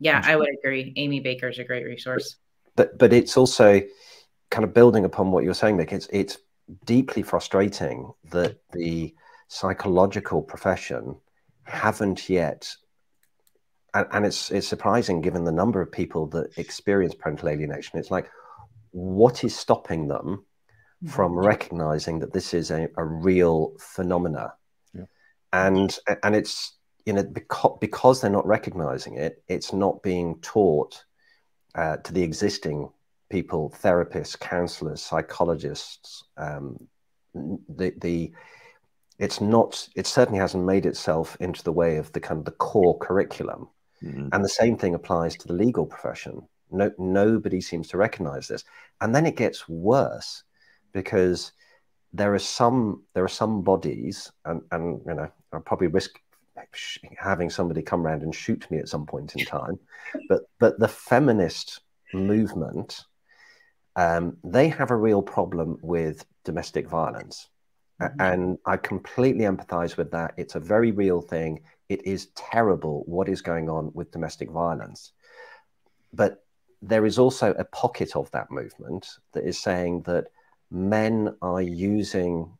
Yeah, I would agree. Amy Baker is a great resource. But but it's also kind of building upon what you're saying, Mick. It's it's deeply frustrating that the psychological profession haven't yet and, and it's it's surprising given the number of people that experience parental alienation. It's like, what is stopping them from mm-hmm. recognizing that this is a, a real phenomena? Yeah. And and it's you know because because they're not recognizing it, it's not being taught uh, to the existing people, therapists, counselors, psychologists. Um, the the it's not it certainly hasn't made itself into the way of the kind of the core curriculum Mm-hmm. And the same thing applies to the legal profession. No, nobody seems to recognize this. And then it gets worse because there are some there are some bodies, and, and you know, I'll probably risk having somebody come around and shoot me at some point in time. but but the feminist movement, um, they have a real problem with domestic violence. Mm-hmm. And I completely empathize with that. It's a very real thing it is terrible what is going on with domestic violence. But there is also a pocket of that movement that is saying that men are using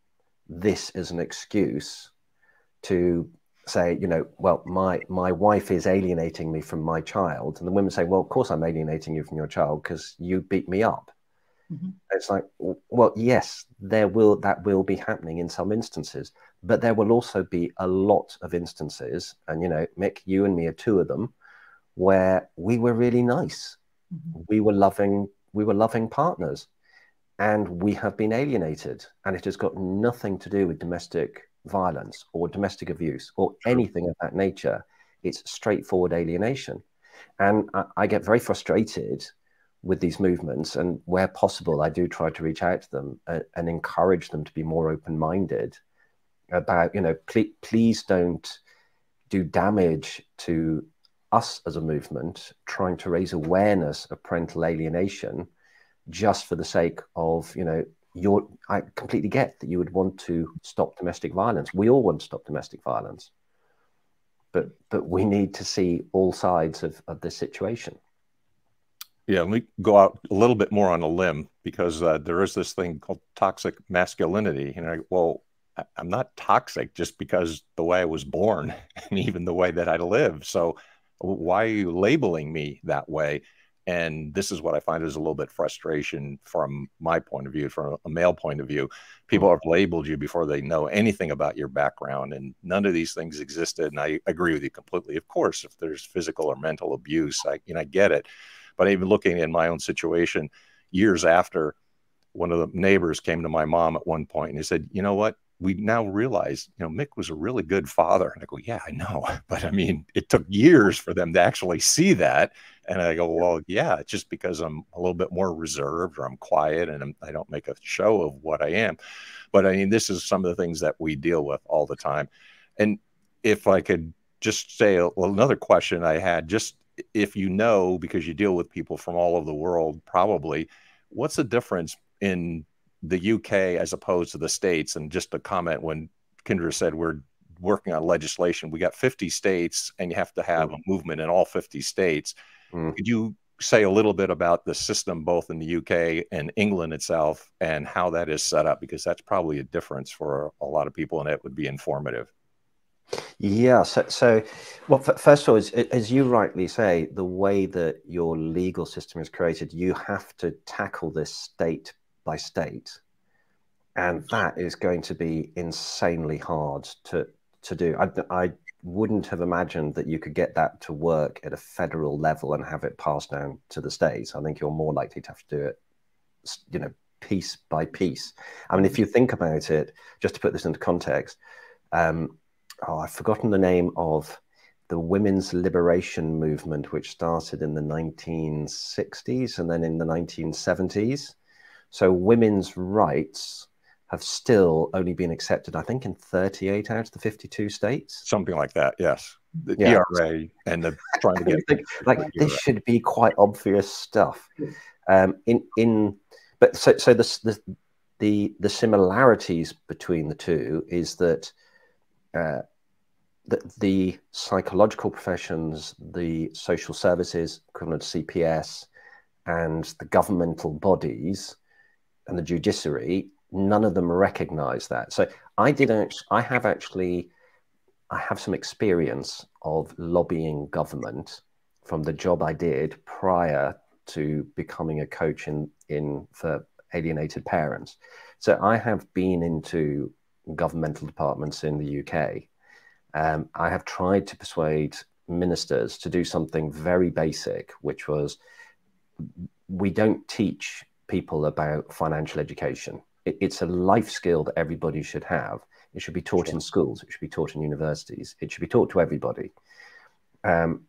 this as an excuse to say, you know, well, my my wife is alienating me from my child, and the women say, well, of course I'm alienating you from your child because you beat me up. Mm-hmm. It's like, well, yes, there will that will be happening in some instances, but there will also be a lot of instances, and you know, Mick, you and me are two of them, where we were really nice, mm-hmm. we were loving, we were loving partners, and we have been alienated, and it has got nothing to do with domestic violence or domestic abuse or anything of that nature. It's straightforward alienation, and I, I get very frustrated with these movements and where possible i do try to reach out to them and, uh, and encourage them to be more open-minded about you know please, please don't do damage to us as a movement trying to raise awareness of parental alienation just for the sake of you know your i completely get that you would want to stop domestic violence. We all want to stop domestic violence but but we need to see all sides of, of this situation yeah, let me go out a little bit more on a limb because uh, there is this thing called toxic masculinity. And I, well, I'm not toxic just because the way I was born and even the way that I live. So why are you labeling me that way? And this is what I find is a little bit frustration from my point of view, from a male point of view. People have labeled you before they know anything about your background, and none of these things existed. And I agree with you completely. Of course, if there's physical or mental abuse, I you know I get it. But even looking in my own situation, years after, one of the neighbors came to my mom at one point and he said, "You know what? We now realize, you know, Mick was a really good father." And I go, "Yeah, I know, but I mean, it took years for them to actually see that." And I go, "Well, yeah, it's just because I'm a little bit more reserved or I'm quiet and I'm, I do not make a show of what I am." But I mean, this is some of the things that we deal with all the time. And if I could just say well, another question I had, just if you know because you deal with people from all over the world probably what's the difference in the UK as opposed to the states and just a comment when Kendra said we're working on legislation we got 50 states and you have to have mm. a movement in all 50 states mm. could you say a little bit about the system both in the UK and England itself and how that is set up? Because that's probably a difference for a lot of people and it would be informative. Yeah. So, so well, first of all, as, as you rightly say, the way that your legal system is created, you have to tackle this state by state. And that is going to be insanely hard to, to do. I, I wouldn't have imagined that you could get that to work at a federal level and have it passed down to the states. I think you're more likely to have to do it, you know, piece by piece. I mean, if you think about it, just to put this into context, um, oh, I've forgotten the name of the women's liberation movement, which started in the 1960s and then in the 1970s. So women's rights have still only been accepted, I think, in 38 out of the 52 states. Something like that, yes. The yeah. ERA and the trying to get like this should be quite obvious stuff. Um, in in but so so the the the, the similarities between the two is that uh, the, the psychological professions, the social services, equivalent CPS, and the governmental bodies and the judiciary none of them recognize that. So I didn't, I have actually, I have some experience of lobbying government from the job I did prior to becoming a coach in, in for alienated parents. So I have been into governmental departments in the UK. Um, I have tried to persuade ministers to do something very basic, which was we don't teach people about financial education it, it's a life skill that everybody should have. It should be taught sure. in schools. It should be taught in universities. It should be taught to everybody. Um,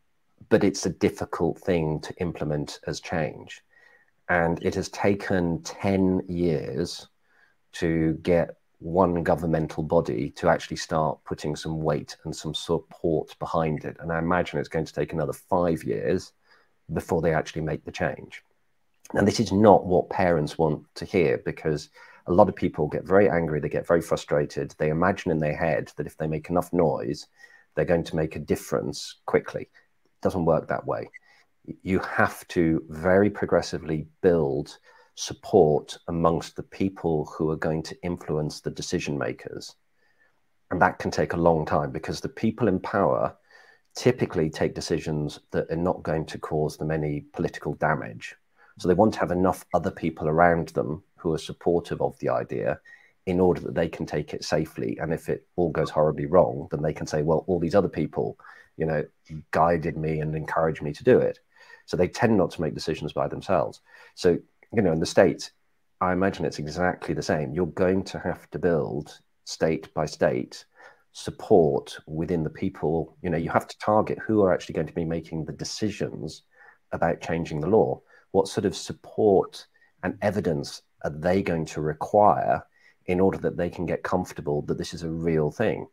but it's a difficult thing to implement as change. And it has taken 10 years to get one governmental body to actually start putting some weight and some support behind it. And I imagine it's going to take another five years before they actually make the change. And this is not what parents want to hear because a lot of people get very angry, they get very frustrated. They imagine in their head that if they make enough noise, they're going to make a difference quickly. It doesn't work that way. You have to very progressively build support amongst the people who are going to influence the decision makers. And that can take a long time because the people in power typically take decisions that are not going to cause them any political damage. So they want to have enough other people around them who are supportive of the idea in order that they can take it safely. And if it all goes horribly wrong, then they can say, well, all these other people, you know, guided me and encouraged me to do it. So they tend not to make decisions by themselves. So, you know, in the States, I imagine it's exactly the same. You're going to have to build state by state support within the people. You know, you have to target who are actually going to be making the decisions about changing the law. What sort of support and evidence are they going to require in order that they can get comfortable that this is a real thing?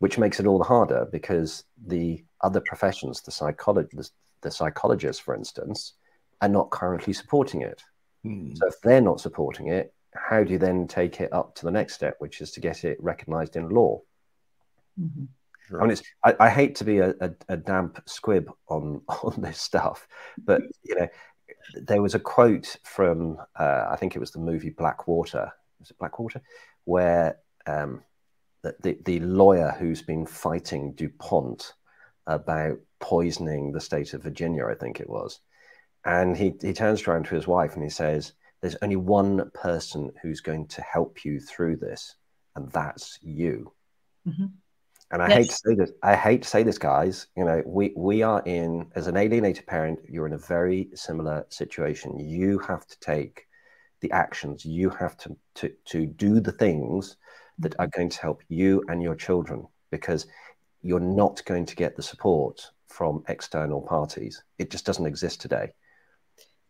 Which makes it all the harder because the other professions, the psychologists, the psychologists, for instance, are not currently supporting it. Hmm. So if they're not supporting it, how do you then take it up to the next step, which is to get it recognized in law? Mm-hmm. Sure. I mean, it's, I, I, hate to be a, a, a, damp squib on on this stuff, but you know, there was a quote from uh, I think it was the movie Blackwater. Was it Blackwater, where um, the, the, the lawyer who's been fighting DuPont about poisoning the state of Virginia, I think it was, and he he turns around to his wife and he says, "There's only one person who's going to help you through this, and that's you." Mm-hmm. And I yes. hate to say this. I hate to say this, guys. You know, we we are in as an alienated parent. You're in a very similar situation. You have to take the actions. You have to to to do the things that are going to help you and your children because you're not going to get the support from external parties. It just doesn't exist today.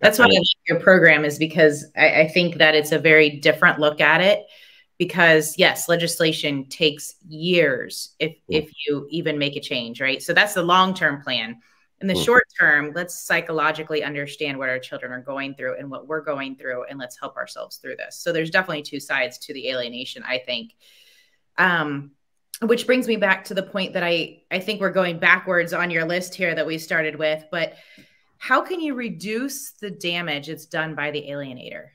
That's why I like your program is because I, I think that it's a very different look at it because yes legislation takes years if mm. if you even make a change right? So that's the long term plan. In the mm. short term let's psychologically understand what our children are going through and what we're going through and let's help ourselves through this. So there's definitely two sides to the alienation i think. Um which brings me back to the point that i i think we're going backwards on your list here that we started with but how can you reduce the damage it's done by the alienator?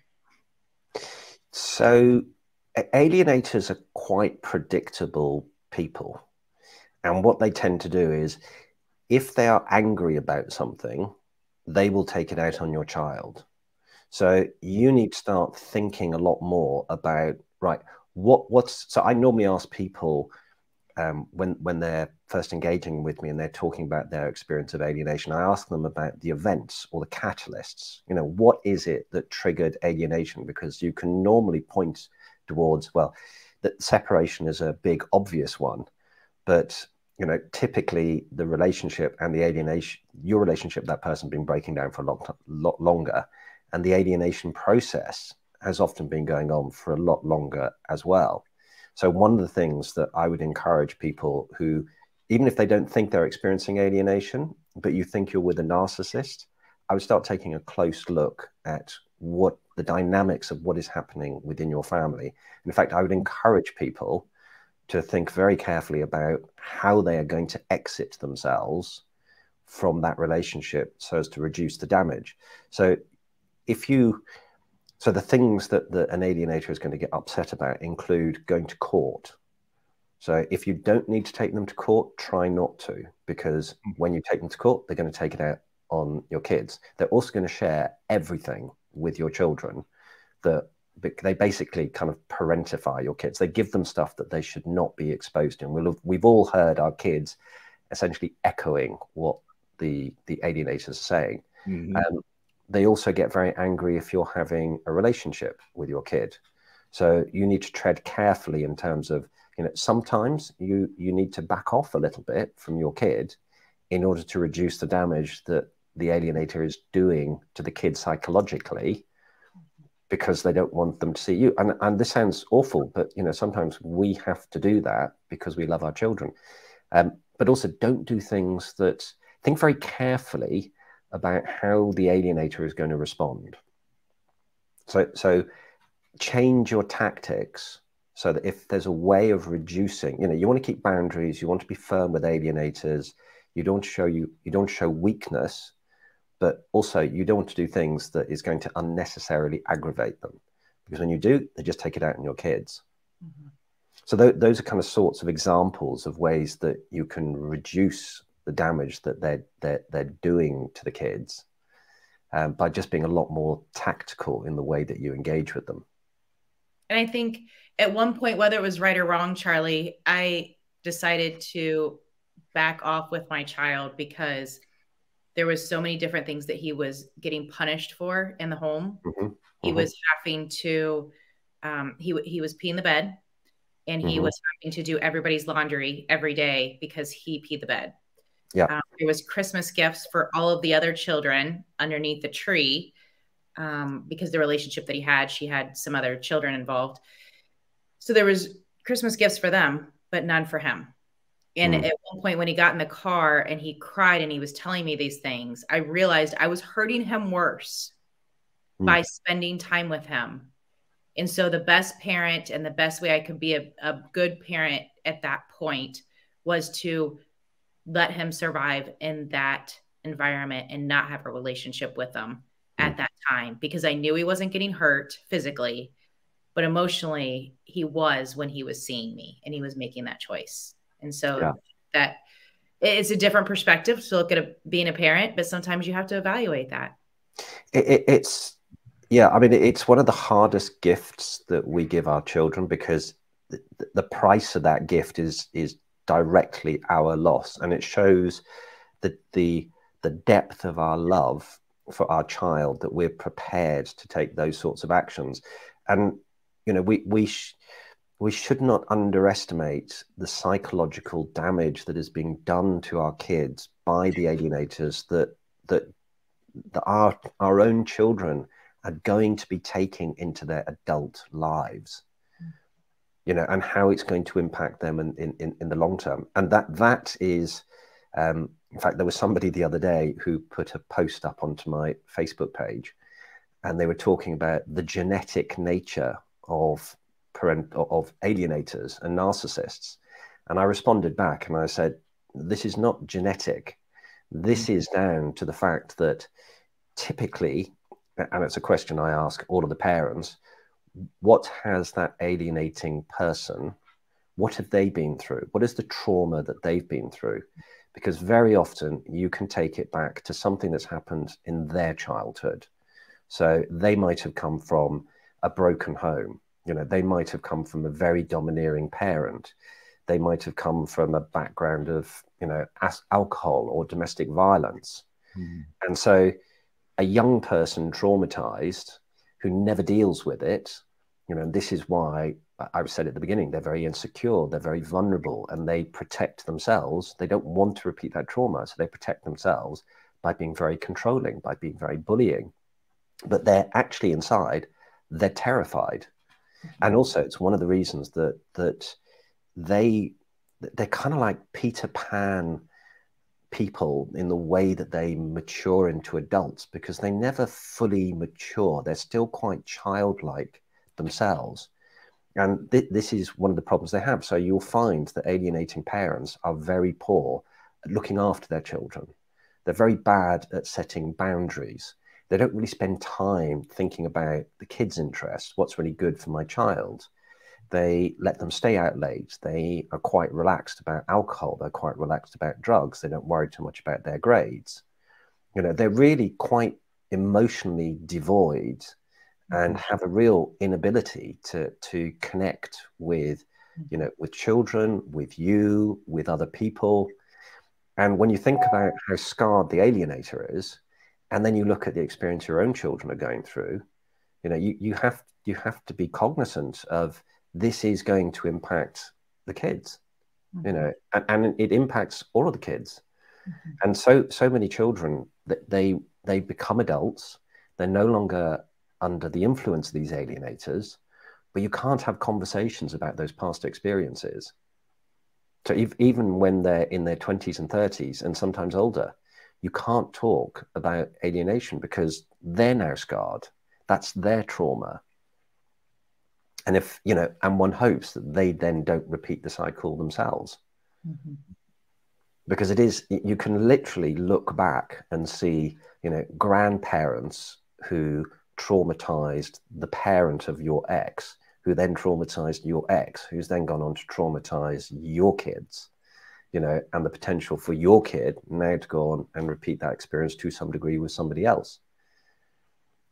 So, alienators are quite predictable people. And what they tend to do is if they are angry about something, they will take it out on your child. So you need to start thinking a lot more about right. What what's so I normally ask people um, when when they're first engaging with me and they're talking about their experience of alienation, I ask them about the events or the catalysts. You know, what is it that triggered alienation? Because you can normally point towards well, that separation is a big obvious one, but you know, typically the relationship and the alienation, your relationship, that person has been breaking down for a long, lot longer, and the alienation process has often been going on for a lot longer as well. So one of the things that I would encourage people who, even if they don't think they're experiencing alienation, but you think you're with a narcissist, I would start taking a close look at what the dynamics of what is happening within your family. In fact, I would encourage people to think very carefully about how they are going to exit themselves from that relationship so as to reduce the damage. So if you so the things that an alienator is going to get upset about include going to court. So if you don't need to take them to court, try not to, because hmm. when you take them to court, they're going to take it out on your kids. They're also going to share everything with your children that they basically kind of parentify your kids. They give them stuff that they should not be exposed to. And we'll, we've all heard our kids essentially echoing what the the alienators are saying. Mm-hmm. Um, they also get very angry if you're having a relationship with your kid. So you need to tread carefully in terms of you know sometimes you you need to back off a little bit from your kid in order to reduce the damage that the alienator is doing to the kid psychologically because they don't want them to see you. And and this sounds awful, but you know sometimes we have to do that because we love our children. Um, but also don't do things that think very carefully about how the alienator is going to respond. So so change your tactics so that if there's a way of reducing, you know, you want to keep boundaries, you want to be firm with alienators, you don't show you you don't show weakness but also you don't want to do things that is going to unnecessarily aggravate them because when you do they just take it out on your kids mm-hmm. so th- those are kind of sorts of examples of ways that you can reduce the damage that they're they're, they're doing to the kids um, by just being a lot more tactical in the way that you engage with them and i think at one point whether it was right or wrong charlie i decided to back off with my child because there was so many different things that he was getting punished for in the home. Mm-hmm. He mm-hmm. was having to, um, he he was peeing the bed, and he mm-hmm. was having to do everybody's laundry every day because he peed the bed. Yeah, um, there was Christmas gifts for all of the other children underneath the tree, um, because the relationship that he had, she had some other children involved. So there was Christmas gifts for them, but none for him. And mm. at one point, when he got in the car and he cried and he was telling me these things, I realized I was hurting him worse mm. by spending time with him. And so, the best parent and the best way I could be a, a good parent at that point was to let him survive in that environment and not have a relationship with them mm. at that time because I knew he wasn't getting hurt physically, but emotionally, he was when he was seeing me and he was making that choice. And so yeah. that it's a different perspective to look at a, being a parent, but sometimes you have to evaluate that. It, it, it's, yeah, I mean, it's one of the hardest gifts that we give our children because the, the price of that gift is is directly our loss, and it shows that the the depth of our love for our child that we're prepared to take those sorts of actions, and you know, we we sh- we should not underestimate the psychological damage that is being done to our kids by the alienators that that, that our our own children are going to be taking into their adult lives you know and how it's going to impact them in in, in the long term. And that that is um, in fact there was somebody the other day who put a post up onto my facebook page and they were talking about the genetic nature of parent of alienators and narcissists. And I responded back and I said, this is not genetic. This mm-hmm. is down to the fact that typically, and it's a question I ask all of the parents, what has that alienating person, what have they been through? What is the trauma that they've been through? Because very often you can take it back to something that's happened in their childhood. So they might have come from a broken home. You know, they might have come from a very domineering parent. They might have come from a background of, you know, alcohol or domestic violence. Mm. And so a young person traumatized who never deals with it, you know, this is why I said at the beginning, they're very insecure, they're very vulnerable, and they protect themselves. They don't want to repeat that trauma, so they protect themselves by being very controlling, by being very bullying. But they're actually inside, they're terrified, mm-hmm. and also it's one of the reasons that that they they're kind of like Peter Pan people in the way that they mature into adults because they never fully mature. They're still quite childlike themselves. And th this is one of the problems they have. So you'll find that alienating parents are very poor at looking after their children. They're very bad at setting boundaries. They don't really spend time thinking about the kid's interests, what's really good for my child. They let them stay out late. They are quite relaxed about alcohol. They're quite relaxed about drugs. They don't worry too much about their grades. You know, they're really quite emotionally devoid and mm-hmm. have a real inability to to connect with you know with children with you with other people and when you think about how scarred the alienator is and then you look at the experience your own children are going through you know you, you have you have to be cognizant of this is going to impact the kids mm-hmm. you know and, and, it impacts all of the kids mm-hmm. and so so many children that they they become adults they're no longer under the influence of these alienators but you can't have conversations about those past experiences so if, even when they're in their 20s and 30s and sometimes older you can't talk about alienation because they're now scarred. That's their trauma. And if you know and one hopes that they then don't repeat the cycle themselves. Mm-hmm. because it is you can literally look back and see you know grandparents who traumatized the parent of your ex who then traumatized your ex who's then gone on to traumatize your kids you know and the potential for your kid now to go on and repeat that experience to some degree with somebody else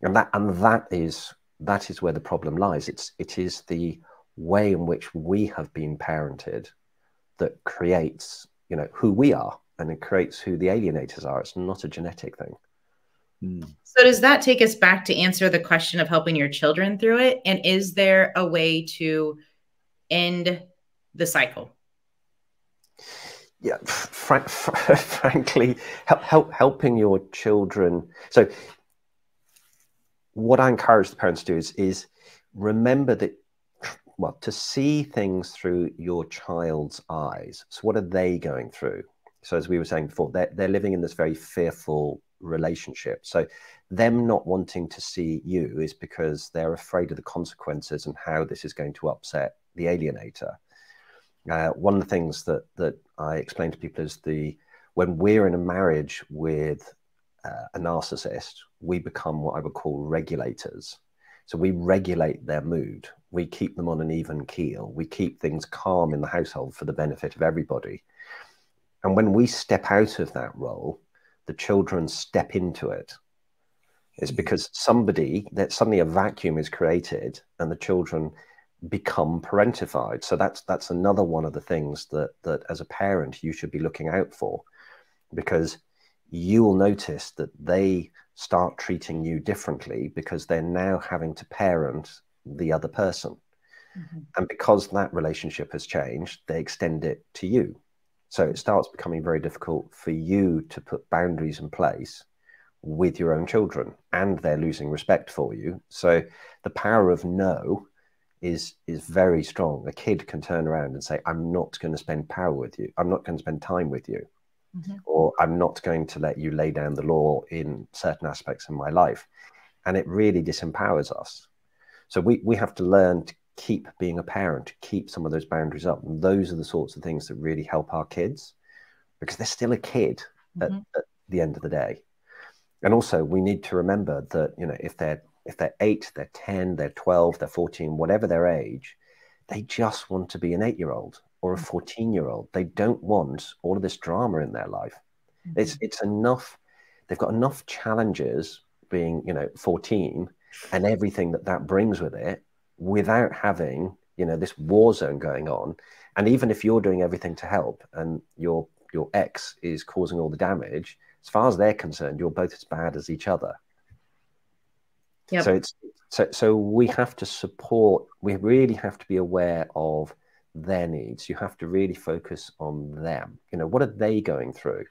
and that and that is that is where the problem lies. It's it is the way in which we have been parented that creates, you know, who we are, and it creates who the alienators are. It's not a genetic thing. Hmm. So does that take us back to answer the question of helping your children through it? And is there a way to end the cycle? Yeah, fr- fr- frankly, help, help, helping your children. So what I encourage the parents to do is, is remember that, well, to see things through your child's eyes. So, what are they going through? So, as we were saying before, they're, they're living in this very fearful relationship. So, them not wanting to see you is because they're afraid of the consequences and how this is going to upset the alienator. Uh, one of the things that that I explain to people is the when we're in a marriage with uh, a narcissist, we become what I would call regulators. So we regulate their mood. We keep them on an even keel. We keep things calm in the household for the benefit of everybody. And when we step out of that role, the children step into it. It's mm-hmm. because somebody that suddenly a vacuum is created and the children become parentified. So that's that's another one of the things that that as a parent you should be looking out for because you will notice that they start treating you differently because they're now having to parent the other person. Mm-hmm. And because that relationship has changed, they extend it to you. So it starts becoming very difficult for you to put boundaries in place with your own children and they're losing respect for you. So the power of no is is very strong. A kid can turn around and say, I'm not going to spend power with you. I'm not going to spend time with you mm-hmm. or I'm not going to let you lay down the law in certain aspects of my life. And it really disempowers us. So we, we have to learn to keep being a parent, to keep some of those boundaries up. And those are the sorts of things that really help our kids because they're still a kid. mm-hmm. at, at the end of the day. And also, we need to remember that you know if they're if they're eight, they're ten, they're twelve, they're fourteen, whatever their age, they just want to be an eight-year-old or a mm. fourteen-year-old. They don't want all of this drama in their life. Mm-hmm. It's it's enough. They've got enough challenges being you know fourteen and everything that that brings with it, without having you know this war zone going on. And even if you're doing everything to help, and your your ex is causing all the damage, as far as they're concerned, you're both as bad as each other. Yep. So it's so so we have to support. We really have to be aware of their needs. You have to really focus on them. You know, what are they going through?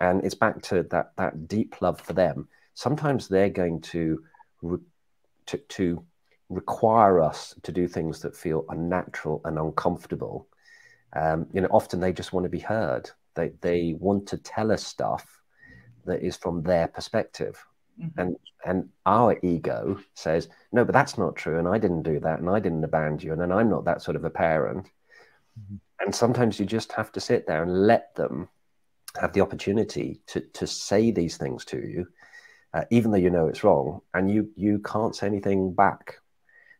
And it's back to that that deep love for them. Sometimes they're going to to, to require us to do things that feel unnatural and uncomfortable. Um, you know, often they just want to be heard. They they want to tell us stuff that is from their perspective. Mm-hmm. And and our ego says, no, but that's not true. And I didn't do that. And I didn't abandon you. And then I'm not that sort of a parent. Mm-hmm. And sometimes you just have to sit there and let them have the opportunity to, to say these things to you, uh, even though you know it's wrong. And you, you can't say anything back,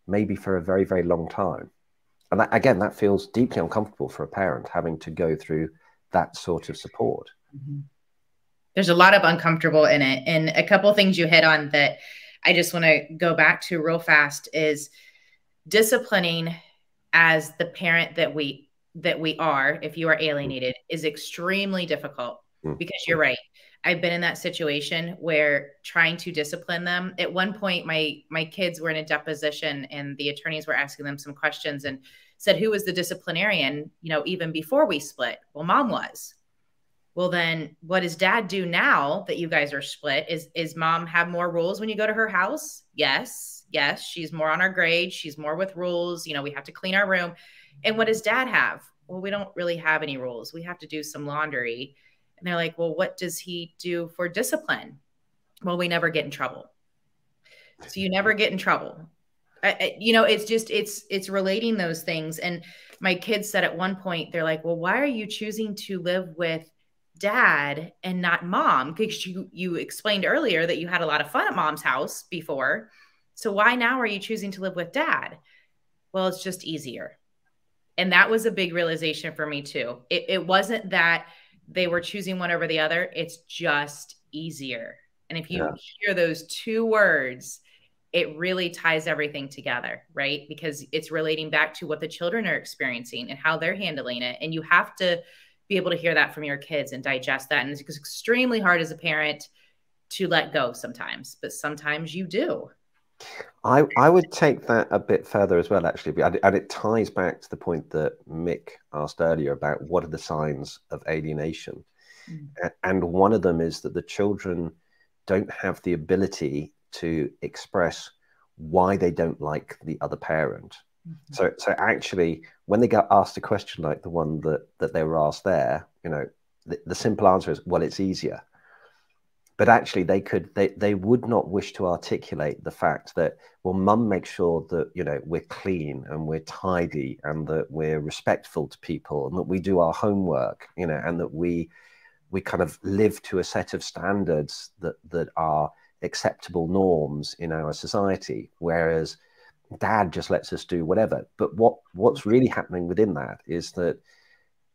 maybe for a very, very long time. And that, again, that feels deeply uncomfortable for a parent having to go through that sort of support. Mm-hmm there's a lot of uncomfortable in it. And a couple things you hit on that I just want to go back to real fast is disciplining as the parent that we that we are if you are alienated is extremely difficult mm. because you're right i've been in that situation where trying to discipline them at one point my my kids were in a deposition and the attorneys were asking them some questions and said who was the disciplinarian you know even before we split well mom was well then what does dad do now that you guys are split? Is is mom have more rules when you go to her house? Yes yes she's more on our grade. She's more with rules. You know we have to clean our room. And what does dad have? Well we don't really have any rules. We have to do some laundry. And they're like well what does he do for discipline? Well we never get in trouble. So you never get in trouble. I, I, you know it's just it's it's relating those things. And my kids said at one point they're like well why are you choosing to live with dad and not mom because you you explained earlier that you had a lot of fun at mom's house before. So why now are you choosing to live with dad? Well it's just easier. And that was a big realization for me too. It, it wasn't that they were choosing one over the other it's just easier. And if you yeah. hear those two words it really ties everything together right? Because it's relating back to what the children are experiencing and how they're handling it. And you have to be able to hear that from your kids and digest that. And it's extremely hard as a parent to let go sometimes, but sometimes you do. I, I would take that a bit further as well, actually, and it ties back to the point that Mick asked earlier about what are the signs of alienation. Mm. And one of them is that the children don't have the ability to express why they don't like the other parent. So, so actually, when they get asked a question like the one that that they were asked there, you know, the, the simple answer is, well, it's easier. But actually, they could they they would not wish to articulate the fact that well, mum makes sure that you know we're clean and we're tidy and that we're respectful to people and that we do our homework, you know, and that we we kind of live to a set of standards that that are acceptable norms in our society, whereas dad just lets us do whatever. But what what's really happening within that is that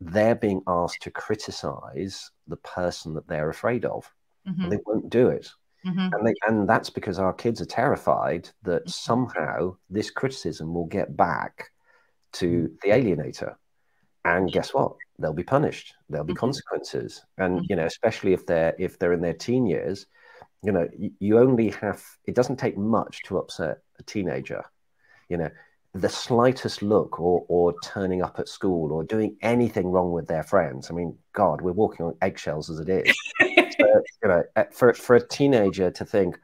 they're being asked to criticize the person that they're afraid of. Mm-hmm. And they won't do it. Mm-hmm. And, they, and that's because our kids are terrified that mm-hmm. somehow this criticism will get back to mm-hmm. the alienator. And guess what? They'll be punished. There'll be mm-hmm. consequences. And mm-hmm. you know, especially if they're if they're in their teen years, you know, you, you only have it doesn't take much to upset a teenager you know the slightest look or, or turning up at school or doing anything wrong with their friends. I mean, God, we're walking on eggshells as it is. so, you know, for, for a teenager to think,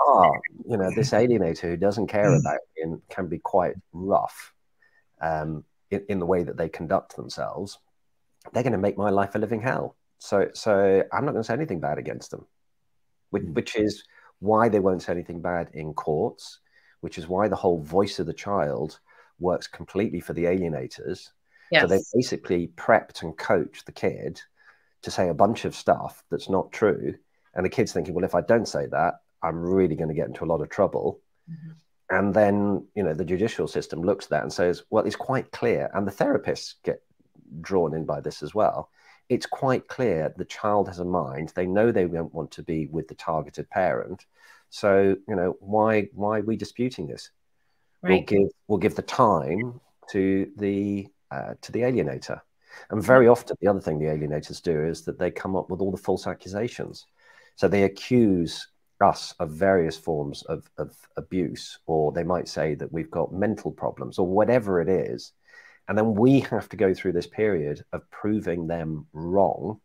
oh, you know, this alienator who doesn't care hmm. about me and can be quite rough um, in, in the way that they conduct themselves, they're going to make my life a living hell. So, so I'm not going to say anything bad against them, which, hmm. which is why they won't say anything bad in courts which is why the whole voice of the child works completely for the alienators. Yes. So they basically prepped and coached the kid to say a bunch of stuff that's not true. And the kid's thinking, well, if I don't say that, I'm really going to get into a lot of trouble. Mm-hmm. And then, you know, the judicial system looks at that and says, well, it's quite clear. And the therapists get drawn in by this as well. It's quite clear the child has a mind. They know they don't want to be with the targeted parent. So, you know, why why are we disputing this? Right. We'll give we'll give the time to the uh, to the alienator. And very often, the other thing the alienators do is that they come up with all the false accusations. So they accuse us of various forms of, of abuse, or they might say that we've got mental problems, or whatever it is. And then we have to go through this period of proving them wrong.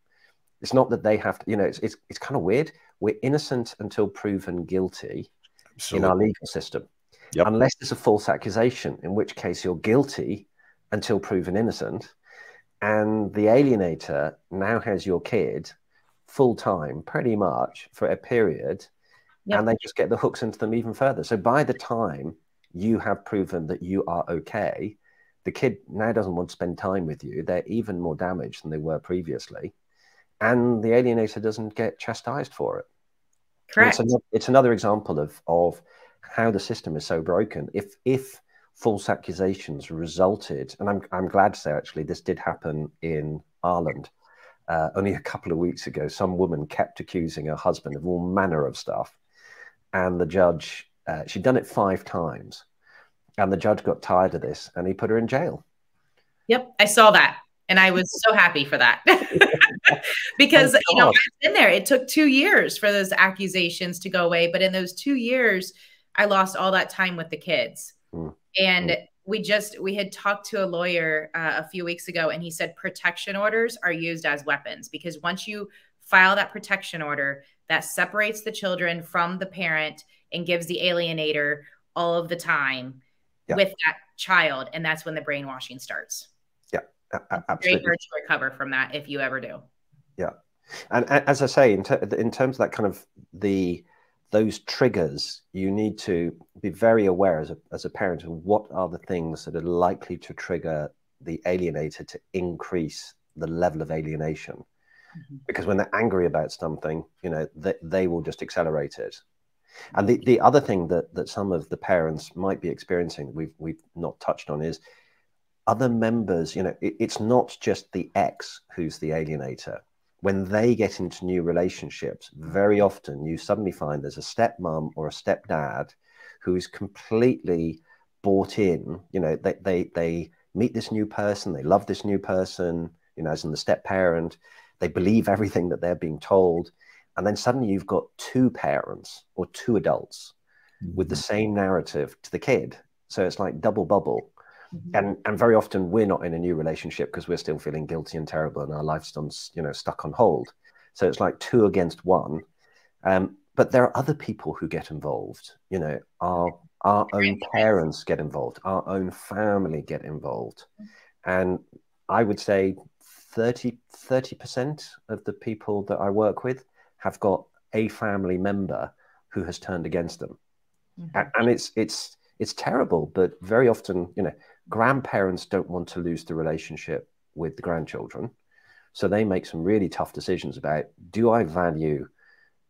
It's not that they have to, you know, it's, it's, it's kind of weird. We're innocent until proven guilty Absolutely. in our legal system. Yep. Unless there's a false accusation, in which case you're guilty until proven innocent. And the alienator now has your kid full time, pretty much for a period, yep. and they just get the hooks into them even further. So by the time you have proven that you are okay, the kid now doesn't want to spend time with you. They're even more damaged than they were previously. And the alienator doesn't get chastised for it. Correct. It's another, it's another example of, of how the system is so broken. If if false accusations resulted, and I'm I'm glad to say actually this did happen in Ireland. Uh, only a couple of weeks ago, some woman kept accusing her husband of all manner of stuff, and the judge uh, she'd done it five times, and the judge got tired of this, and he put her in jail. Yep, I saw that, and I was so happy for that because oh, you know I've been there. It took two years for those accusations to go away, but in those two years I lost all that time with the kids. Mm. And mm. we just we had talked to a lawyer uh, a few weeks ago, and he said protection orders are used as weapons because once you file that protection order, that separates the children from the parent and gives the alienator all of the time yeah. with that child, and that's when the brainwashing starts. Yeah, absolutely. Very hard to recover from that if you ever do. Yeah, and as I say, in, ter- in terms of that kind of the those triggers, you need to be very aware as a, as a parent of what are the things that are likely to trigger the alienator to increase the level of alienation. Mm-hmm. Because when they're angry about something, you know, they, they will just accelerate it. And the, mm. the other thing that, that some of the parents might be experiencing, we've, we've not touched on, is other members, you know, it, it's not just the ex who's the alienator when they get into new relationships, mm. very often you suddenly find there's a stepmom or a stepdad who's completely bought in. You know, they, they, they meet this new person, they love this new person, you know, as in the step parent, they believe everything that they're being told. And then suddenly you've got two parents or two adults mm-hmm. with the mm-hmm. same narrative to the kid. So it's like double bubble. Mm-hmm. And and very often we're not in a new relationship because we're still feeling guilty and terrible, and our life's you know stuck on hold. So it's like two against one. Um, but there are other people who get involved. You know, our our own parents get involved, our own family get involved, and I would say 30 percent of the people that I work with have got a family member who has turned against them, mm-hmm. and, it's it's it's terrible. But very often, you know, grandparents don't want to lose the relationship with the grandchildren. So they make some really tough decisions about do I value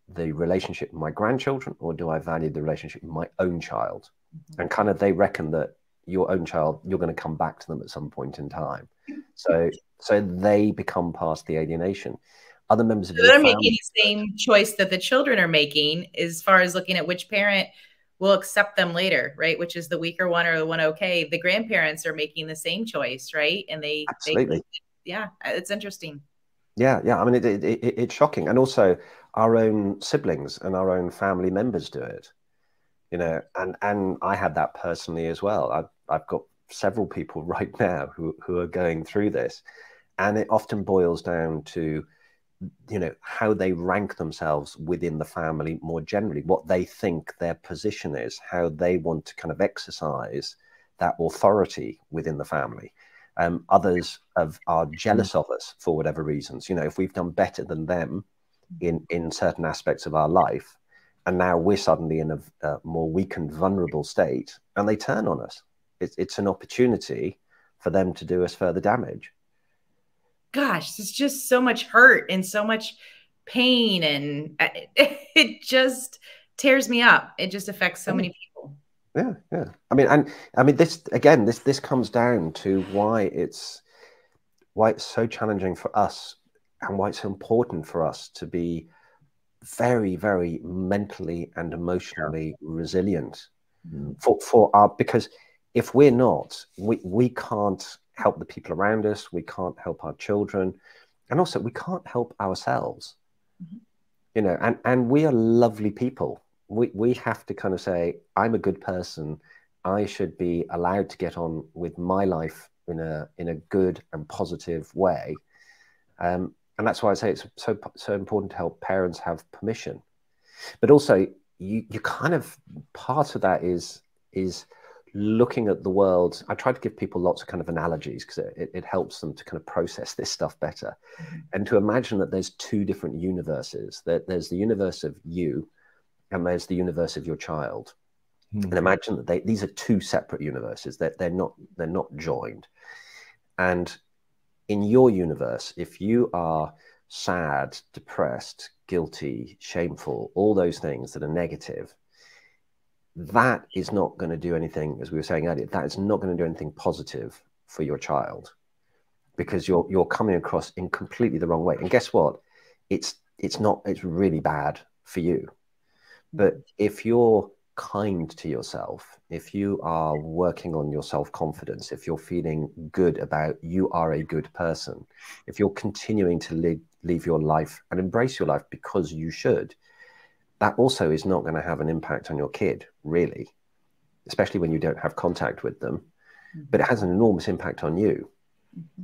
the relationship with my grandchildren or do I value the relationship with my own child? Mm-hmm. And kind of they reckon that your own child, you're going to come back to them at some point in time. So so they become past the alienation. Other members of so they're family, making the same choice that the children are making as far as looking at which parent will accept them later, right? Which is the weaker one or the one okay. The grandparents are making the same choice, right? And they absolutely, they, yeah, it's interesting. Yeah, yeah. I mean, it, it, it, it's shocking, and also our own siblings and our own family members do it. You know, and and I had that personally as well. I've I've got several people right now who who are going through this, and it often boils down to you know how they rank themselves within the family more generally what they think their position is how they want to kind of exercise that authority within the family. Um, others have, are jealous of us for whatever reasons. You know if we've done better than them in in certain aspects of our life and now we're suddenly in a, a more weakened vulnerable state and they turn on us. It's, it's an opportunity for them to do us further damage gosh, it's just so much hurt and so much pain. And it just tears me up. It just affects so many people. Yeah, yeah. I mean, and I mean, this again, this this comes down to why it's why it's so challenging for us and why it's so important for us to be very, very mentally and emotionally resilient mm. for, for our because if we're not, we, we can't help the people around us, we can't help our children, and also we can't help ourselves. Mm-hmm. You know, and, and we are lovely people. We, we have to kind of say, I'm a good person. I should be allowed to get on with my life in a in a good and positive way. Um, and that's why I say it's so so important to help parents have permission. But also, you you kind of part of that is is looking at the world. I try to give people lots of kind of analogies because it, it helps them to kind of process this stuff better, mm-hmm. and to imagine that there's two different universes. That there's the universe of you, and there's the universe of your child. Mm-hmm. And imagine that they, these are two separate universes. That they're, they're not they're not joined. And in your universe, if you are sad, depressed, guilty, shameful, all those things that are negative, that is not going to do anything, as we were saying earlier, that is not going to do anything positive for your child because you're you're coming across in completely the wrong way. And guess what? It's it's not it's really bad for you. But if you're kind to yourself, if you are working on your self confidence, if you're feeling good about you are a good person, if you're continuing to live, live your life and embrace your life because you should, that also is not going to have an impact on your kid, really, especially when you don't have contact with them. Mm-hmm. But it has an enormous impact on you. Mm-hmm.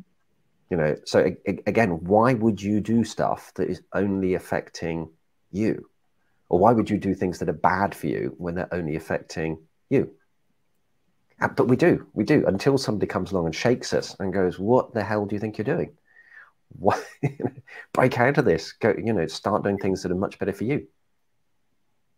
You know, so again, why would you do stuff that is only affecting you? Or why would you do things that are bad for you when they're only affecting you? Uh, but we do, we do, until somebody comes along and shakes us and goes, What the hell do you think you're doing? What? Break out of this. Go, you know, start doing things that are much better for you.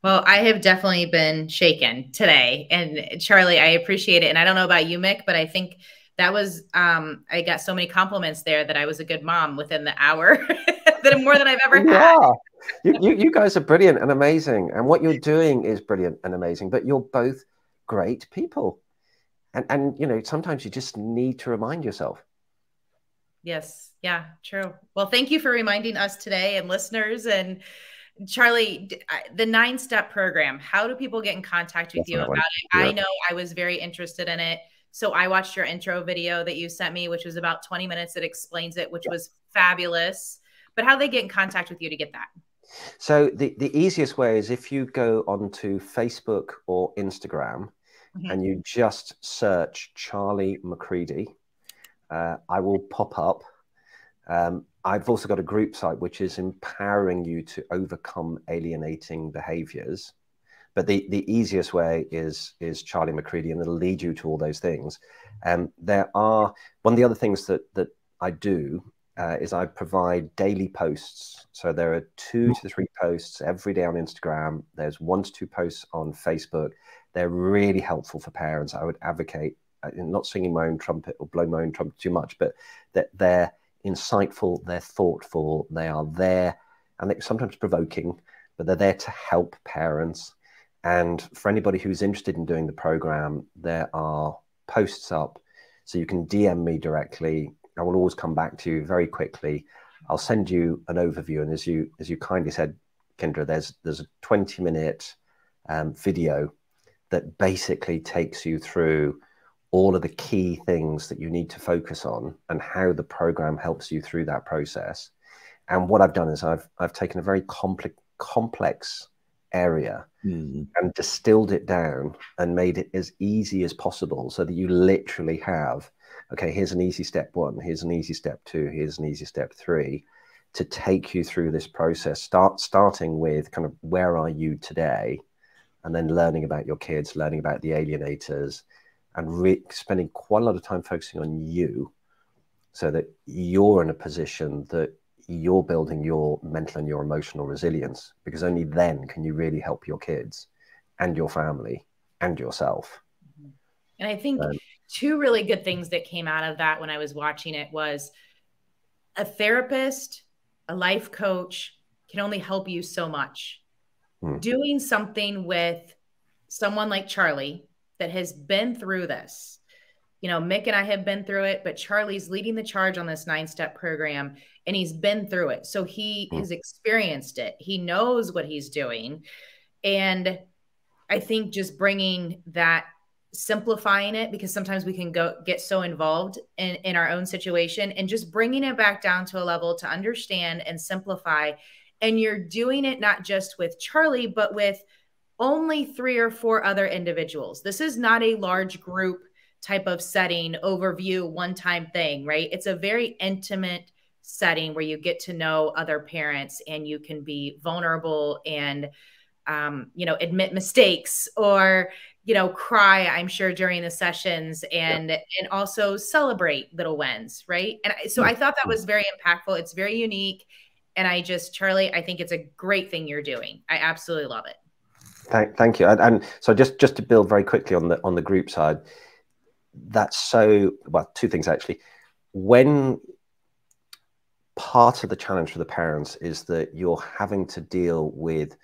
Well, I have definitely been shaken today. And Charlie, I appreciate it. And I don't know about you, Mick, but I think that was um I got so many compliments there that I was a good mom within the hour that more than I've ever had. Yeah you, you, you guys are brilliant and amazing. And what you're doing is brilliant and amazing, but you're both great people. And, and you know, sometimes you just need to remind yourself. Yes. Yeah, true. Well, thank you for reminding us today and listeners. And Charlie, the nine step program, how do people get in contact with That's you about it? Yeah. I know I was very interested in it. So I watched your intro video that you sent me, which was about 20 minutes that explains it, which yeah. was fabulous. But how do they get in contact with you to get that? So the, the easiest way is if you go onto Facebook or Instagram mm-hmm. and you just search Charlie McCready, uh, I will pop up. Um, I've also got a group site which is empowering you to overcome alienating behaviors. But the, the easiest way is is Charlie McCready, and it'll lead you to all those things. Um, there are one of the other things that that I do uh, is I provide daily posts. So there are two to three posts every day on Instagram. There's one to two posts on Facebook. They're really helpful for parents. I would advocate uh, not singing my own trumpet or blowing my own trumpet too much, but that they're insightful, they're thoughtful, they are there, and they're sometimes provoking, but they're there to help parents. And for anybody who's interested in doing the program, there are posts up. So you can DM me directly I will always come back to you very quickly. I'll send you an overview, and as you as you kindly said, Kendra, there's there's a 20 minute um, video that basically takes you through all of the key things that you need to focus on and how the program helps you through that process. And what I've done is I've I've taken a very complex complex area mm. and distilled it down and made it as easy as possible so that you literally have okay, here's an easy step one, here's an easy step two, here's an easy step three, to take you through this process. Start starting with kind of where are you today, and then learning about your kids, learning about the alienators, and re- spending quite a lot of time focusing on you, so that you're in a position that you're building your mental and your emotional resilience. Because only then can you really help your kids, and your family, and yourself. And I think um, two really good things that came out of that when I was watching it was a therapist, a life coach can only help you so much. Hmm. Doing something with someone like Charlie that has been through this. You know, Mick and I have been through it, but Charlie's leading the charge on this nine step program and he's been through it. So he hmm. has experienced it. He knows what he's doing. And I think just bringing that simplifying it because sometimes we can go get so involved in, in our own situation and just bringing it back down to a level to understand and simplify and you're doing it not just with charlie but with only three or four other individuals. This is not a large group type of setting overview one time thing right? It's a very intimate setting where you get to know other parents and you can be vulnerable and um, you know admit mistakes or you know cry i'm sure during the sessions and yeah. and also celebrate little wins right? And so i thought that was very impactful. It's very unique. And i just charlie i think it's a great thing you're doing. I absolutely love it thank, thank you and, and so just just to build very quickly on the on the group side that's so well two things actually when part of the challenge for the parents is that you're having to deal with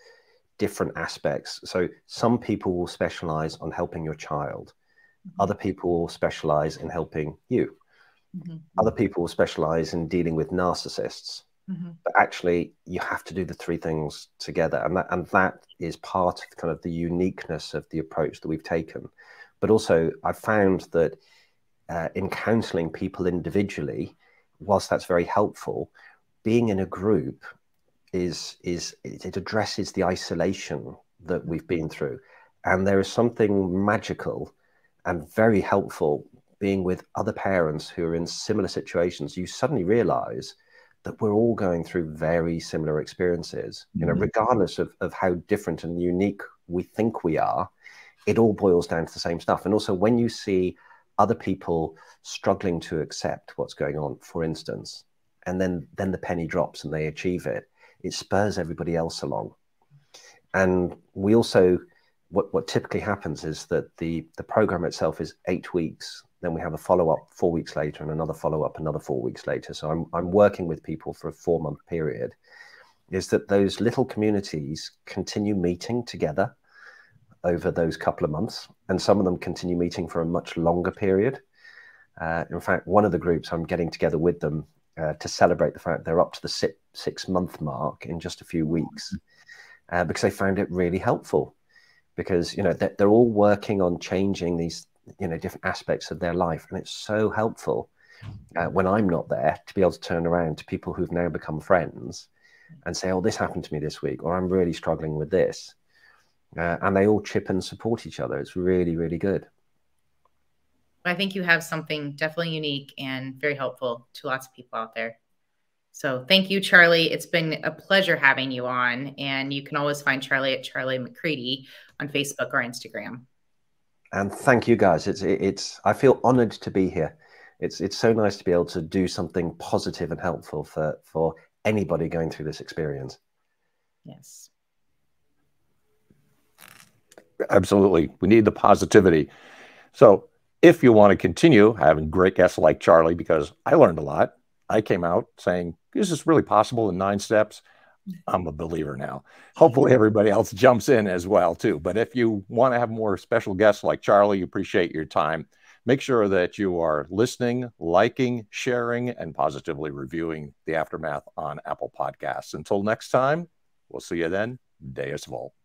different aspects. So some people will specialize on helping your child. Mm-hmm. Other people will specialize in helping you. Mm-hmm. Other people will specialize in dealing with narcissists. Mm-hmm. But actually, you have to do the three things together, and that and that is part of kind of the uniqueness of the approach that we've taken. But also, I've found that uh, in counselling people individually, whilst that's very helpful, being in a group is is it addresses the isolation that we've been through, and there is something magical and very helpful being with other parents who are in similar situations. You suddenly realize that we're all going through very similar experiences. You know, mm-hmm. regardless of, of how different and unique we think we are, it all boils down to the same stuff. And also, when you see other people struggling to accept what's going on, for instance, and then then the penny drops and they achieve it, it spurs everybody else along. And we also, what, what typically happens is that the, the program itself is eight weeks. Then we have a follow up four weeks later and another follow up another four weeks later. So I'm, I'm working with people for a four month period. Is that those little communities continue meeting together over those couple of months, and some of them continue meeting for a much longer period. Uh, in fact, one of the groups I'm getting together with them uh, to celebrate the fact they're up to the six, six month mark in just a few weeks uh, because they found it really helpful because you know they're, they're all working on changing these you know different aspects of their life and it's so helpful uh, when i'm not there to be able to turn around to people who've now become friends and say oh this happened to me this week or i'm really struggling with this uh, and they all chip and support each other it's really really good I think you have something definitely unique and very helpful to lots of people out there. So thank you, Charlie. It's been a pleasure having you on. And you can always find Charlie at Charlie McCready on Facebook or Instagram. And thank you guys. It's it's I feel honored to be here. It's it's so nice to be able to do something positive and helpful for for anybody going through this experience. Yes. Absolutely. We need the positivity. So if you want to continue having great guests like Charlie, because I learned a lot, I came out saying, is this really possible in nine steps? I'm a believer now. Hopefully, everybody else jumps in as well too. But if you want to have more special guests like Charlie, you appreciate your time. Make sure that you are listening, liking, sharing, and positively reviewing the aftermath on Apple Podcasts. Until next time, we'll see you then. Deus Vult.